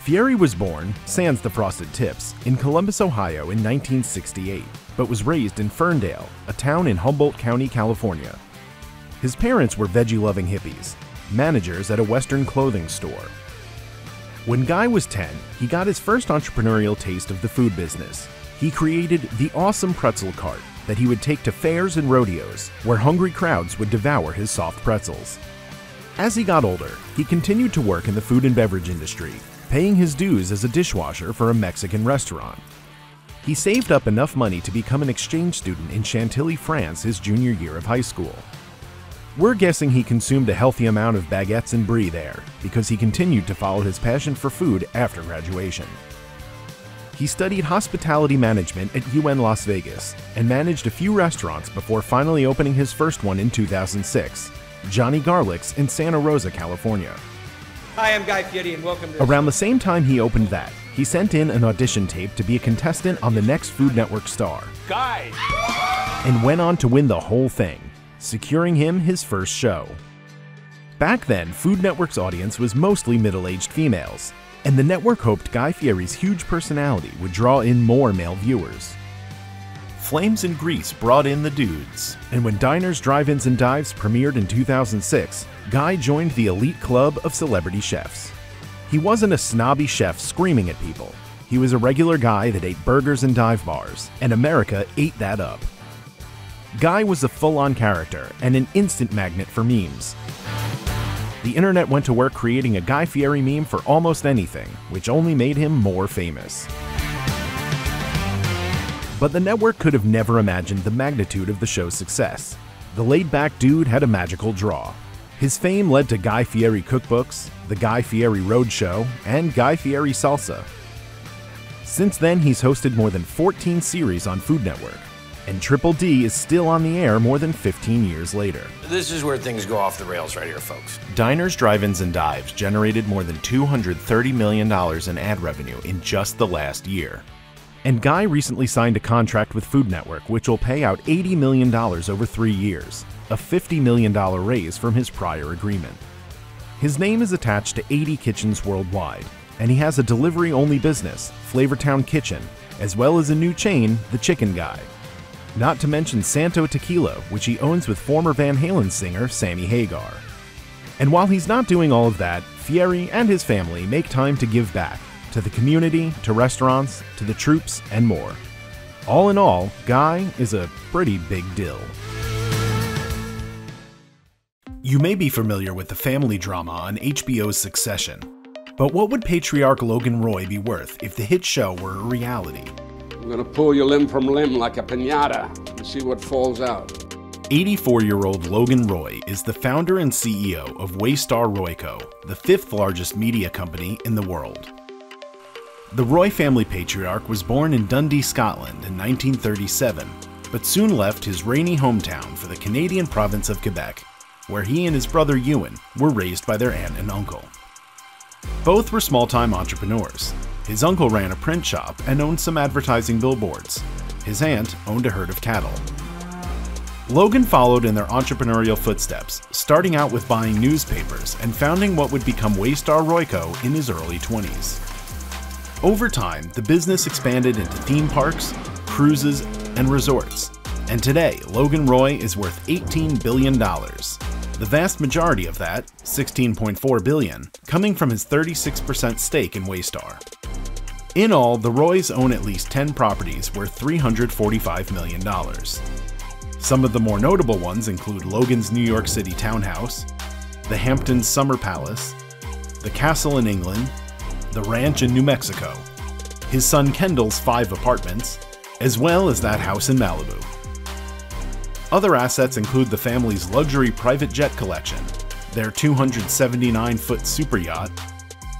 Fieri was born, sans the frosted tips, in Columbus, Ohio in 1968, but was raised in Ferndale, a town in Humboldt County, California. His parents were veggie loving hippies, managers at a Western clothing store. When Guy was 10, he got his first entrepreneurial taste of the food business. He created the awesome pretzel cart that he would take to fairs and rodeos, where hungry crowds would devour his soft pretzels. As he got older, he continued to work in the food and beverage industry, paying his dues as a dishwasher for a Mexican restaurant. He saved up enough money to become an exchange student in Chantilly, France his junior year of high school. We're guessing he consumed a healthy amount of baguettes and brie there because he continued to follow his passion for food after graduation. He studied hospitality management at UN Las Vegas and managed a few restaurants before finally opening his first one in 2006, Johnny Garlic's in Santa Rosa, California. Hi, I'm Guy Fieri, and welcome to. Around the same time he opened that, he sent in an audition tape to be a contestant on the next Food Network star. Guy! And went on to win the whole thing, securing him his first show. Back then, Food Network's audience was mostly middle aged females, and the network hoped Guy Fieri's huge personality would draw in more male viewers. Flames and Grease brought in the dudes, and when Diners, Drive Ins, and Dives premiered in 2006, Guy joined the elite club of celebrity chefs. He wasn't a snobby chef screaming at people. He was a regular guy that ate burgers and dive bars, and America ate that up. Guy was a full on character and an instant magnet for memes. The internet went to work creating a Guy Fieri meme for almost anything, which only made him more famous. But the network could have never imagined the magnitude of the show's success. The laid back dude had a magical draw. His fame led to Guy Fieri cookbooks, the Guy Fieri Roadshow, and Guy Fieri Salsa. Since then, he's hosted more than 14 series on Food Network, and Triple D is still on the air more than 15 years later. This is where things go off the rails right here, folks. Diners, Drive Ins, and Dives generated more than $230 million in ad revenue in just the last year. And Guy recently signed a contract with Food Network, which will pay out $80 million over three years, a $50 million raise from his prior agreement. His name is attached to 80 kitchens worldwide, and he has a delivery only business, Flavortown Kitchen, as well as a new chain, The Chicken Guy. Not to mention Santo Tequila, which he owns with former Van Halen singer Sammy Hagar. And while he's not doing all of that, Fieri and his family make time to give back to the community, to restaurants, to the troops, and more. All in all, Guy is a pretty big deal. You may be familiar with the family drama on HBO's Succession. But what would patriarch Logan Roy be worth if the hit show were a reality? I'm gonna pull you limb from limb like a pinata and see what falls out. 84 year old Logan Roy is the founder and CEO of Waystar Royco, the fifth largest media company in the world. The Roy family patriarch was born in Dundee, Scotland in 1937, but soon left his rainy hometown for the Canadian province of Quebec, where he and his brother Ewan were raised by their aunt and uncle. Both were small time entrepreneurs. His uncle ran a print shop and owned some advertising billboards. His aunt owned a herd of cattle. Logan followed in their entrepreneurial footsteps, starting out with buying newspapers and founding what would become Waystar Royco in his early 20s. Over time, the business expanded into theme parks, cruises, and resorts. And today, Logan Roy is worth $18 billion. The vast majority of that, 16.4 billion, coming from his 36% stake in Waystar. In all, the Roys own at least 10 properties worth $345 million. Some of the more notable ones include Logan's New York City townhouse, the Hamptons Summer Palace, the Castle in England, the ranch in New Mexico, his son Kendall's five apartments, as well as that house in Malibu. Other assets include the family's luxury private jet collection, their 279 foot super yacht,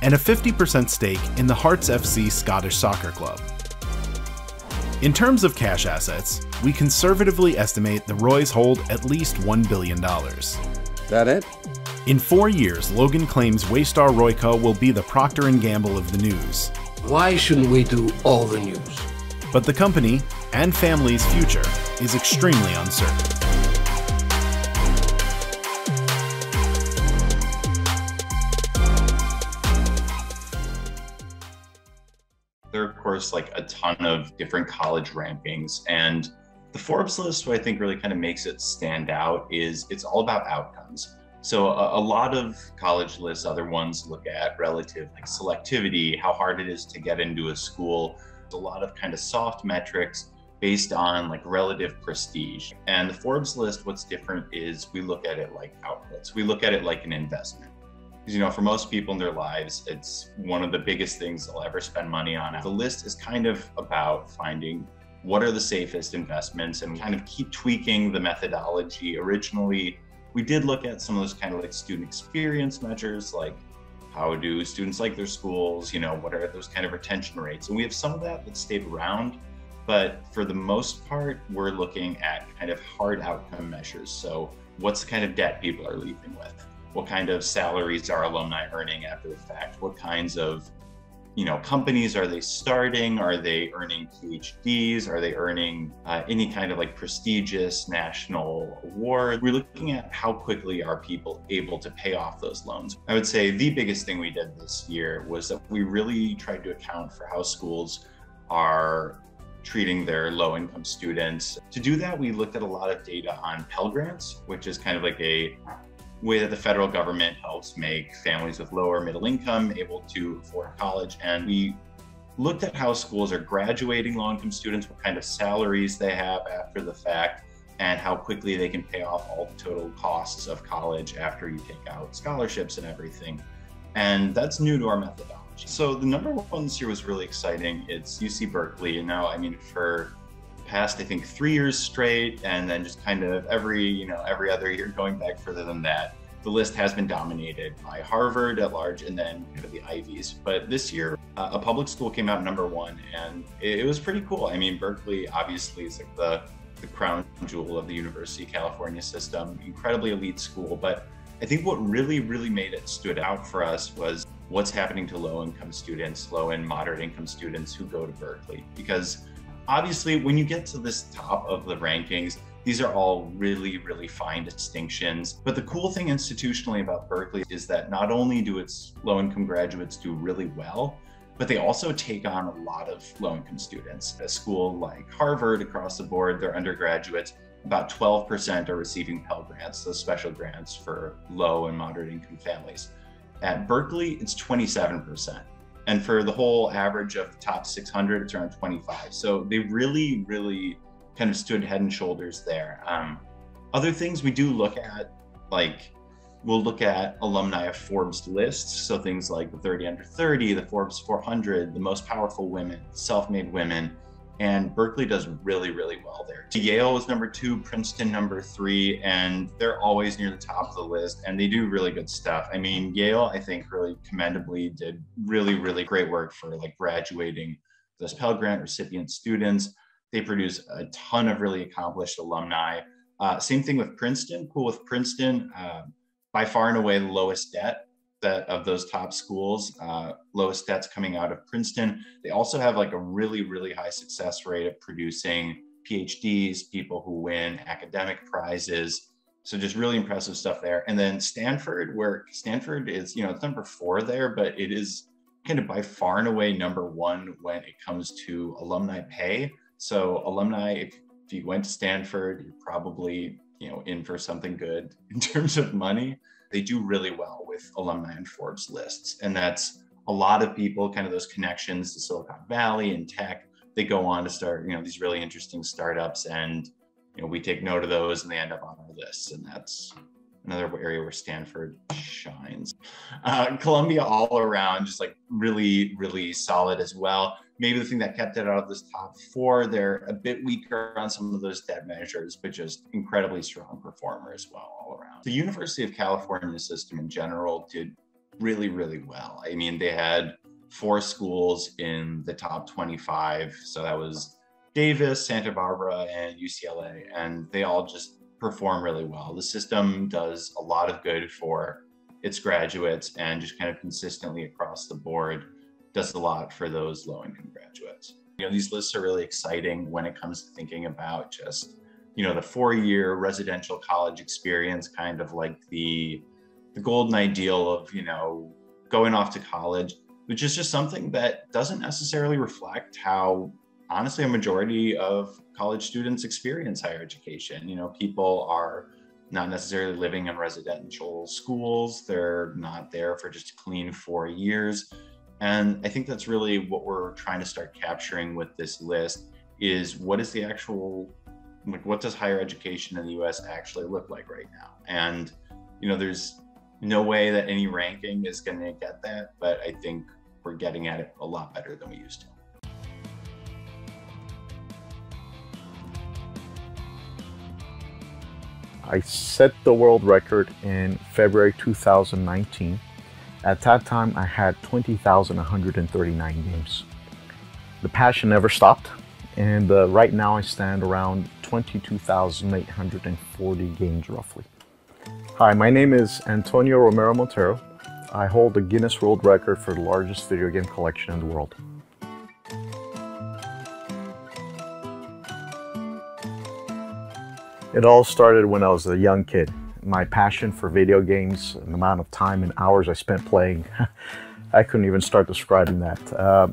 and a 50% stake in the Hearts FC Scottish Soccer Club. In terms of cash assets, we conservatively estimate the Roys hold at least $1 billion. That it? In four years, Logan claims Waystar Royco will be the Procter & Gamble of the news. Why shouldn't we do all the news? But the company and family's future is extremely uncertain. There are, of course, like a ton of different college rankings. And the Forbes list, what I think really kind of makes it stand out is it's all about outcomes. So a, a, lot of college lists, other ones look at relative like selectivity, how hard it is to get into a school. A lot of kind of soft metrics based on like relative prestige. And the Forbes list, what's different is we look at it like outputs. We look at it like an investment. Because you know, for most people in their lives, it's one of the biggest things they'll ever spend money on. The list is kind of about finding what are the safest investments and kind of keep tweaking the methodology. Originally, we did look at some of those kind of like student experience measures, like how do students like their schools, you know, what are those kind of retention rates? And we have some of that that stayed around, but for the most part, we're looking at kind of hard outcome measures. So what's the kind of debt people are leaving with? What kind of salaries are alumni earning after the fact? What kinds of you know companies are they starting? Are they earning phds are they earning uh, any kind of like prestigious national award? We're looking at how quickly are people able to pay off those loans. I would say the biggest thing we did this year was that we really tried to account for how schools are treating their low income students. To do that we looked at a lot of data on pell grants which is kind of like a way that the federal government helps make families with lower middle income able to afford college. And we looked at how schools are graduating low income students, what kind of salaries they have after the fact, and how quickly they can pay off all the total costs of college after you take out scholarships and everything. And that's new to our methodology. So the number one this year was really exciting. It's UC Berkeley. And now, I mean, for past I think three years straight, and then just kind of every you know every other year going back further than that. The list has been dominated by Harvard at large, and then kind of the Ivies. But this year, uh, a public school came out number one, and it, it was pretty cool. I mean, Berkeley obviously is like the the crown jewel of the University of California system, incredibly elite school. But I think what really, really made it stood out for us was what's happening to low income students, low and moderate income students who go to Berkeley. Because obviously, when you get to this top of the rankings, these are all really, really fine distinctions. But the cool thing institutionally about Berkeley is that not only do its low income graduates do really well, but they also take on a lot of low income students. A school like Harvard, across the board, their undergraduates, about 12% are receiving Pell Grants, those special grants for low and moderate income families. At Berkeley, it's 27%. And for the whole average of the top 600, it's around 25. So they really, really kind of stood head and shoulders there. Um, other things we do look at, like we'll look at alumni of Forbes lists. So things like the 30 under 30, the Forbes 400, the most powerful women, self made women. And Berkeley does really, really well there. Yale was number two, Princeton number three, and they're always near the top of the list. And they do really good stuff. I mean, Yale, I think, really commendably did really, really great work for like graduating those Pell Grant recipient students. They produce a ton of really accomplished alumni. Uh, same thing with Princeton. Cool with Princeton. Uh, by far and away the lowest debt that of those top schools, uh, lowest debts coming out of Princeton. They also have like a really, really high success rate of producing PhDs, people who win academic prizes. So just really impressive stuff there. And then Stanford, where Stanford is, you know, it's number four there, but it is kind of by far and away number one when it comes to alumni pay. So alumni, if, if you went to Stanford, you're probably you know in for something good in terms of money they do really well with alumni and forbes lists. And that's a lot of people kind of those connections to silicon valley and tech they go on to start you know these really interesting startups. And you know we take note of those and they end up on our lists. And that's another area where stanford shines. Uh, columbia all around just like really really solid as well maybe the thing that kept it out of this top four, they're a bit weaker on some of those debt measures, but just incredibly strong performer as well all around. The University of California system in general did really, really well. I mean, they had four schools in the top 25. So that was Davis, Santa Barbara, and UCLA, and they all just perform really well. The system does a lot of good for its graduates and just kind of consistently across the board does a lot for those low income graduates. You know, these lists are really exciting when it comes to thinking about just, you know, the four year residential college experience, kind of like the the golden ideal of, you know, going off to college, which is just something that doesn't necessarily reflect how honestly a majority of college students experience higher education. You know, people are not necessarily living in residential schools. They're not there for just clean four years. And I think that's really what we're trying to start capturing with this list is what is the actual like what does higher education in the US actually look like right now? And you know, there's no way that any ranking is going to get that, but I think we're getting at it a lot better than we used to. I set the world record in February 2019 at that time, I had 20,139 games. The passion never stopped, and uh, right now I stand around 22,840 games roughly. Hi, my name is Antonio Romero Monteiro. I hold the Guinness World Record for the largest video game collection in the world. It all started when I was a young kid my passion for video games and the amount of time and hours I spent playing, I couldn't even start describing that. Uh,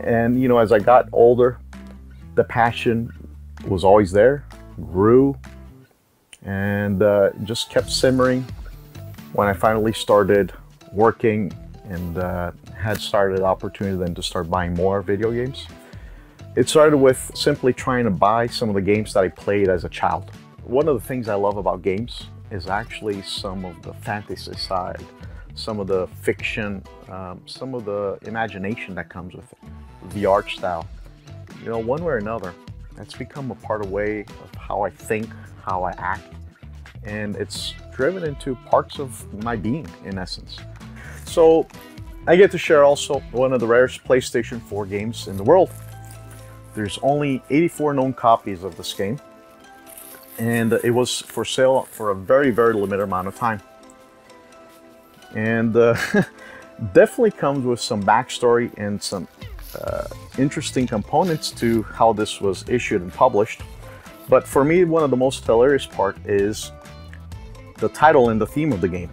and you know, as I got older, the passion was always there, grew, and uh, just kept simmering. When I finally started working and uh, had started opportunity then to start buying more video games, it started with simply trying to buy some of the games that I played as a child. One of the things I love about games is actually some of the fantasy side, some of the fiction, um, some of the imagination that comes with it, the art style. You know, one way or another, it's become a part of way of how I think, how I act, and it's driven into parts of my being in essence. So I get to share also one of the rarest PlayStation 4 games in the world. There's only 84 known copies of this game and it was for sale for a very very limited amount of time. And uh, definitely comes with some backstory and some uh, interesting components to how this was issued and published. But for me one of the most hilarious part is the title and the theme of the game.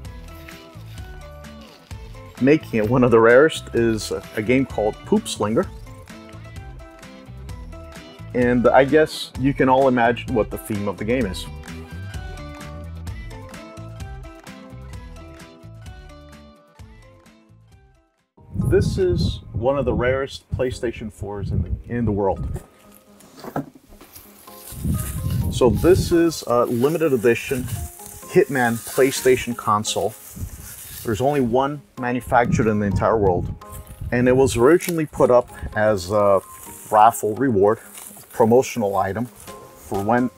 Making it one of the rarest is a game called poop slinger and I guess you can all imagine what the theme of the game is. This is one of the rarest PlayStation 4s in the, in the world. So this is a limited edition Hitman PlayStation console. There's only one manufactured in the entire world, and it was originally put up as a raffle reward, promotional item for when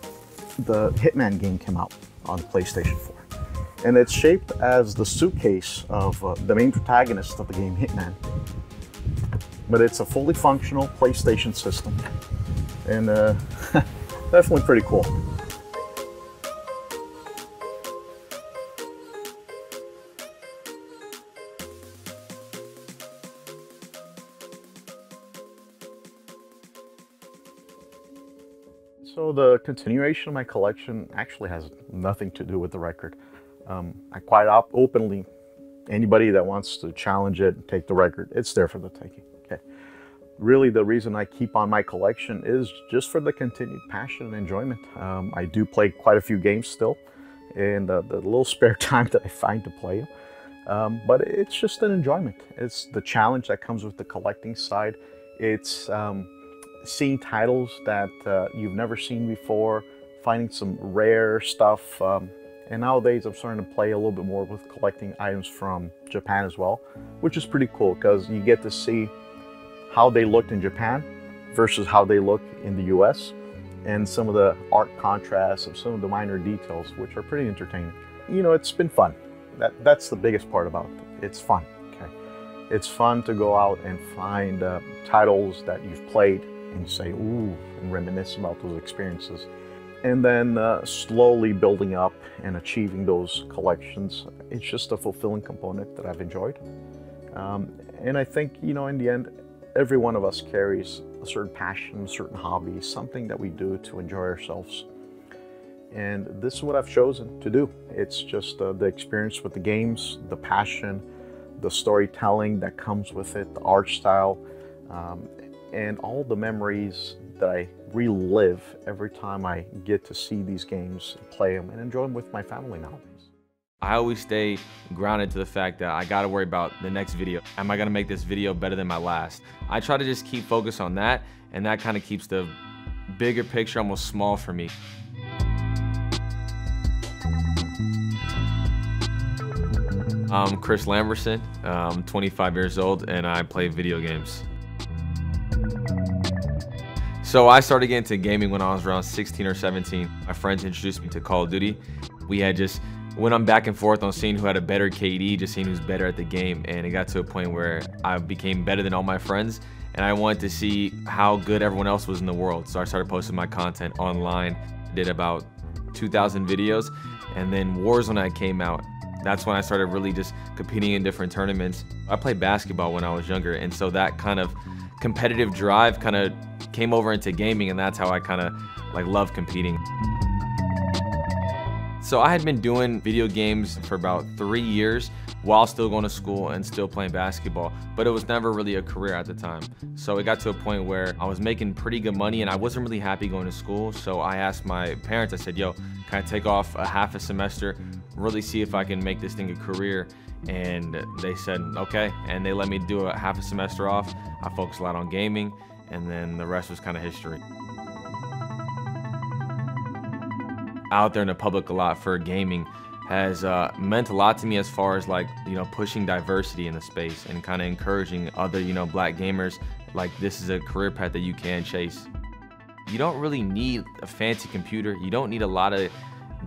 the Hitman game came out on PlayStation 4. And it's shaped as the suitcase of uh, the main protagonist of the game, Hitman. But it's a fully functional PlayStation system, and uh, definitely pretty cool. The continuation of my collection actually has nothing to do with the record. Um, I quite op- openly, anybody that wants to challenge it, and take the record, it's there for the taking. Okay. Really, the reason I keep on my collection is just for the continued passion and enjoyment. Um, I do play quite a few games still, and uh, the little spare time that I find to play them. Um, but it's just an enjoyment. It's the challenge that comes with the collecting side. It's um, seeing titles that uh, you've never seen before, finding some rare stuff. Um, and nowadays, I'm starting to play a little bit more with collecting items from Japan as well, which is pretty cool because you get to see how they looked in Japan versus how they look in the US and some of the art contrasts of some of the minor details, which are pretty entertaining. You know, it's been fun. That, that's the biggest part about it. It's fun. Okay, It's fun to go out and find uh, titles that you've played and say, ooh, and reminisce about those experiences. And then uh, slowly building up and achieving those collections. It's just a fulfilling component that I've enjoyed. Um, and I think, you know, in the end, every one of us carries a certain passion, a certain hobby, something that we do to enjoy ourselves. And this is what I've chosen to do. It's just uh, the experience with the games, the passion, the storytelling that comes with it, the art style, um, and all the memories that I relive every time I get to see these games, play them, and enjoy them with my family nowadays. I always stay grounded to the fact that I gotta worry about the next video. Am I gonna make this video better than my last? I try to just keep focus on that, and that kind of keeps the bigger picture almost small for me. I'm Chris Lamberson, I'm 25 years old, and I play video games. So I started getting into gaming when I was around 16 or 17. My friends introduced me to Call of Duty. We had just went on back and forth on seeing who had a better KD, just seeing who's better at the game. And it got to a point where I became better than all my friends. And I wanted to see how good everyone else was in the world. So I started posting my content online. did about 2,000 videos. And then Warzone came out. That's when I started really just competing in different tournaments. I played basketball when I was younger. And so that kind of competitive drive kind of came over into gaming and that's how I kind of like love competing. So I had been doing video games for about three years while still going to school and still playing basketball, but it was never really a career at the time. So it got to a point where I was making pretty good money and I wasn't really happy going to school. So I asked my parents, I said, yo, can I take off a half a semester, really see if I can make this thing a career? And they said, okay. And they let me do a half a semester off. I focused a lot on gaming and then the rest was kind of history. Out there in the public a lot for gaming has uh, meant a lot to me as far as like you know pushing diversity in the space and kind of encouraging other you know black gamers like this is a career path that you can chase. You don't really need a fancy computer. You don't need a lot of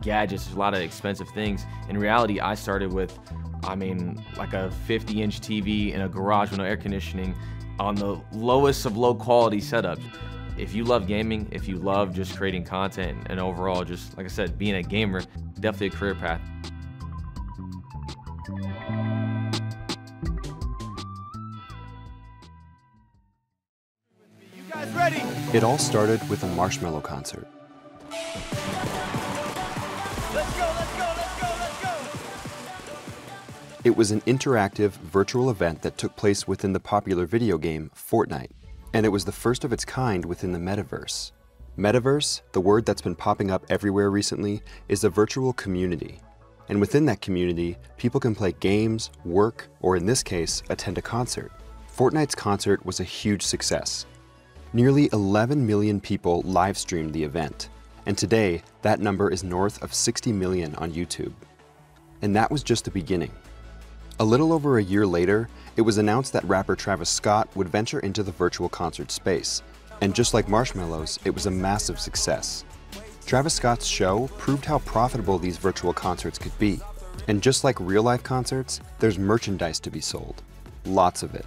gadgets, a lot of expensive things. In reality, I started with, I mean, like a 50 inch TV in a garage with no air conditioning on the lowest of low quality setups. If you love gaming, if you love just creating content and overall just, like I said, being a gamer, definitely a career path. It all started with a Marshmello concert. It was an interactive virtual event that took place within the popular video game Fortnite, and it was the first of its kind within the metaverse. Metaverse, the word that's been popping up everywhere recently, is a virtual community. And within that community, people can play games, work, or in this case, attend a concert. Fortnite's concert was a huge success. Nearly 11 million people live streamed the event, and today that number is north of 60 million on YouTube. And that was just the beginning. A little over a year later, it was announced that rapper Travis Scott would venture into the virtual concert space, and just like Marshmello's, it was a massive success. Travis Scott's show proved how profitable these virtual concerts could be. And just like real life concerts, there's merchandise to be sold. Lots of it.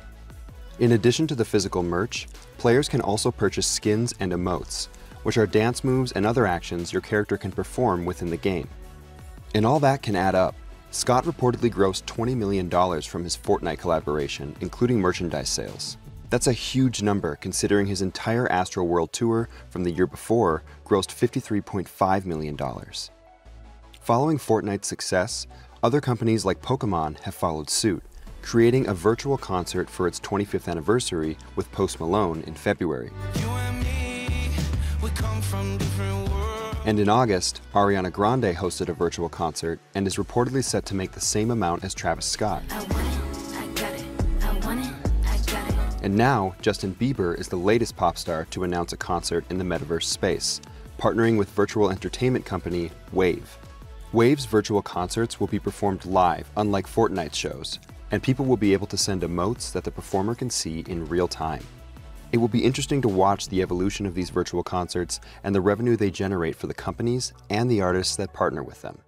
In addition to the physical merch, players can also purchase skins and emotes, which are dance moves and other actions your character can perform within the game. And all that can add up. Scott reportedly grossed $20 million from his Fortnite collaboration, including merchandise sales. That's a huge number considering his entire Astro World tour from the year before grossed $53.5 million. Following Fortnite's success, other companies like Pokemon have followed suit, creating a virtual concert for its 25th anniversary with Post Malone in February. And in August, Ariana Grande hosted a virtual concert and is reportedly set to make the same amount as Travis Scott. And now, Justin Bieber is the latest pop star to announce a concert in the metaverse space, partnering with virtual entertainment company Wave. Wave's virtual concerts will be performed live, unlike Fortnite shows, and people will be able to send emotes that the performer can see in real time. It will be interesting to watch the evolution of these virtual concerts and the revenue they generate for the companies and the artists that partner with them.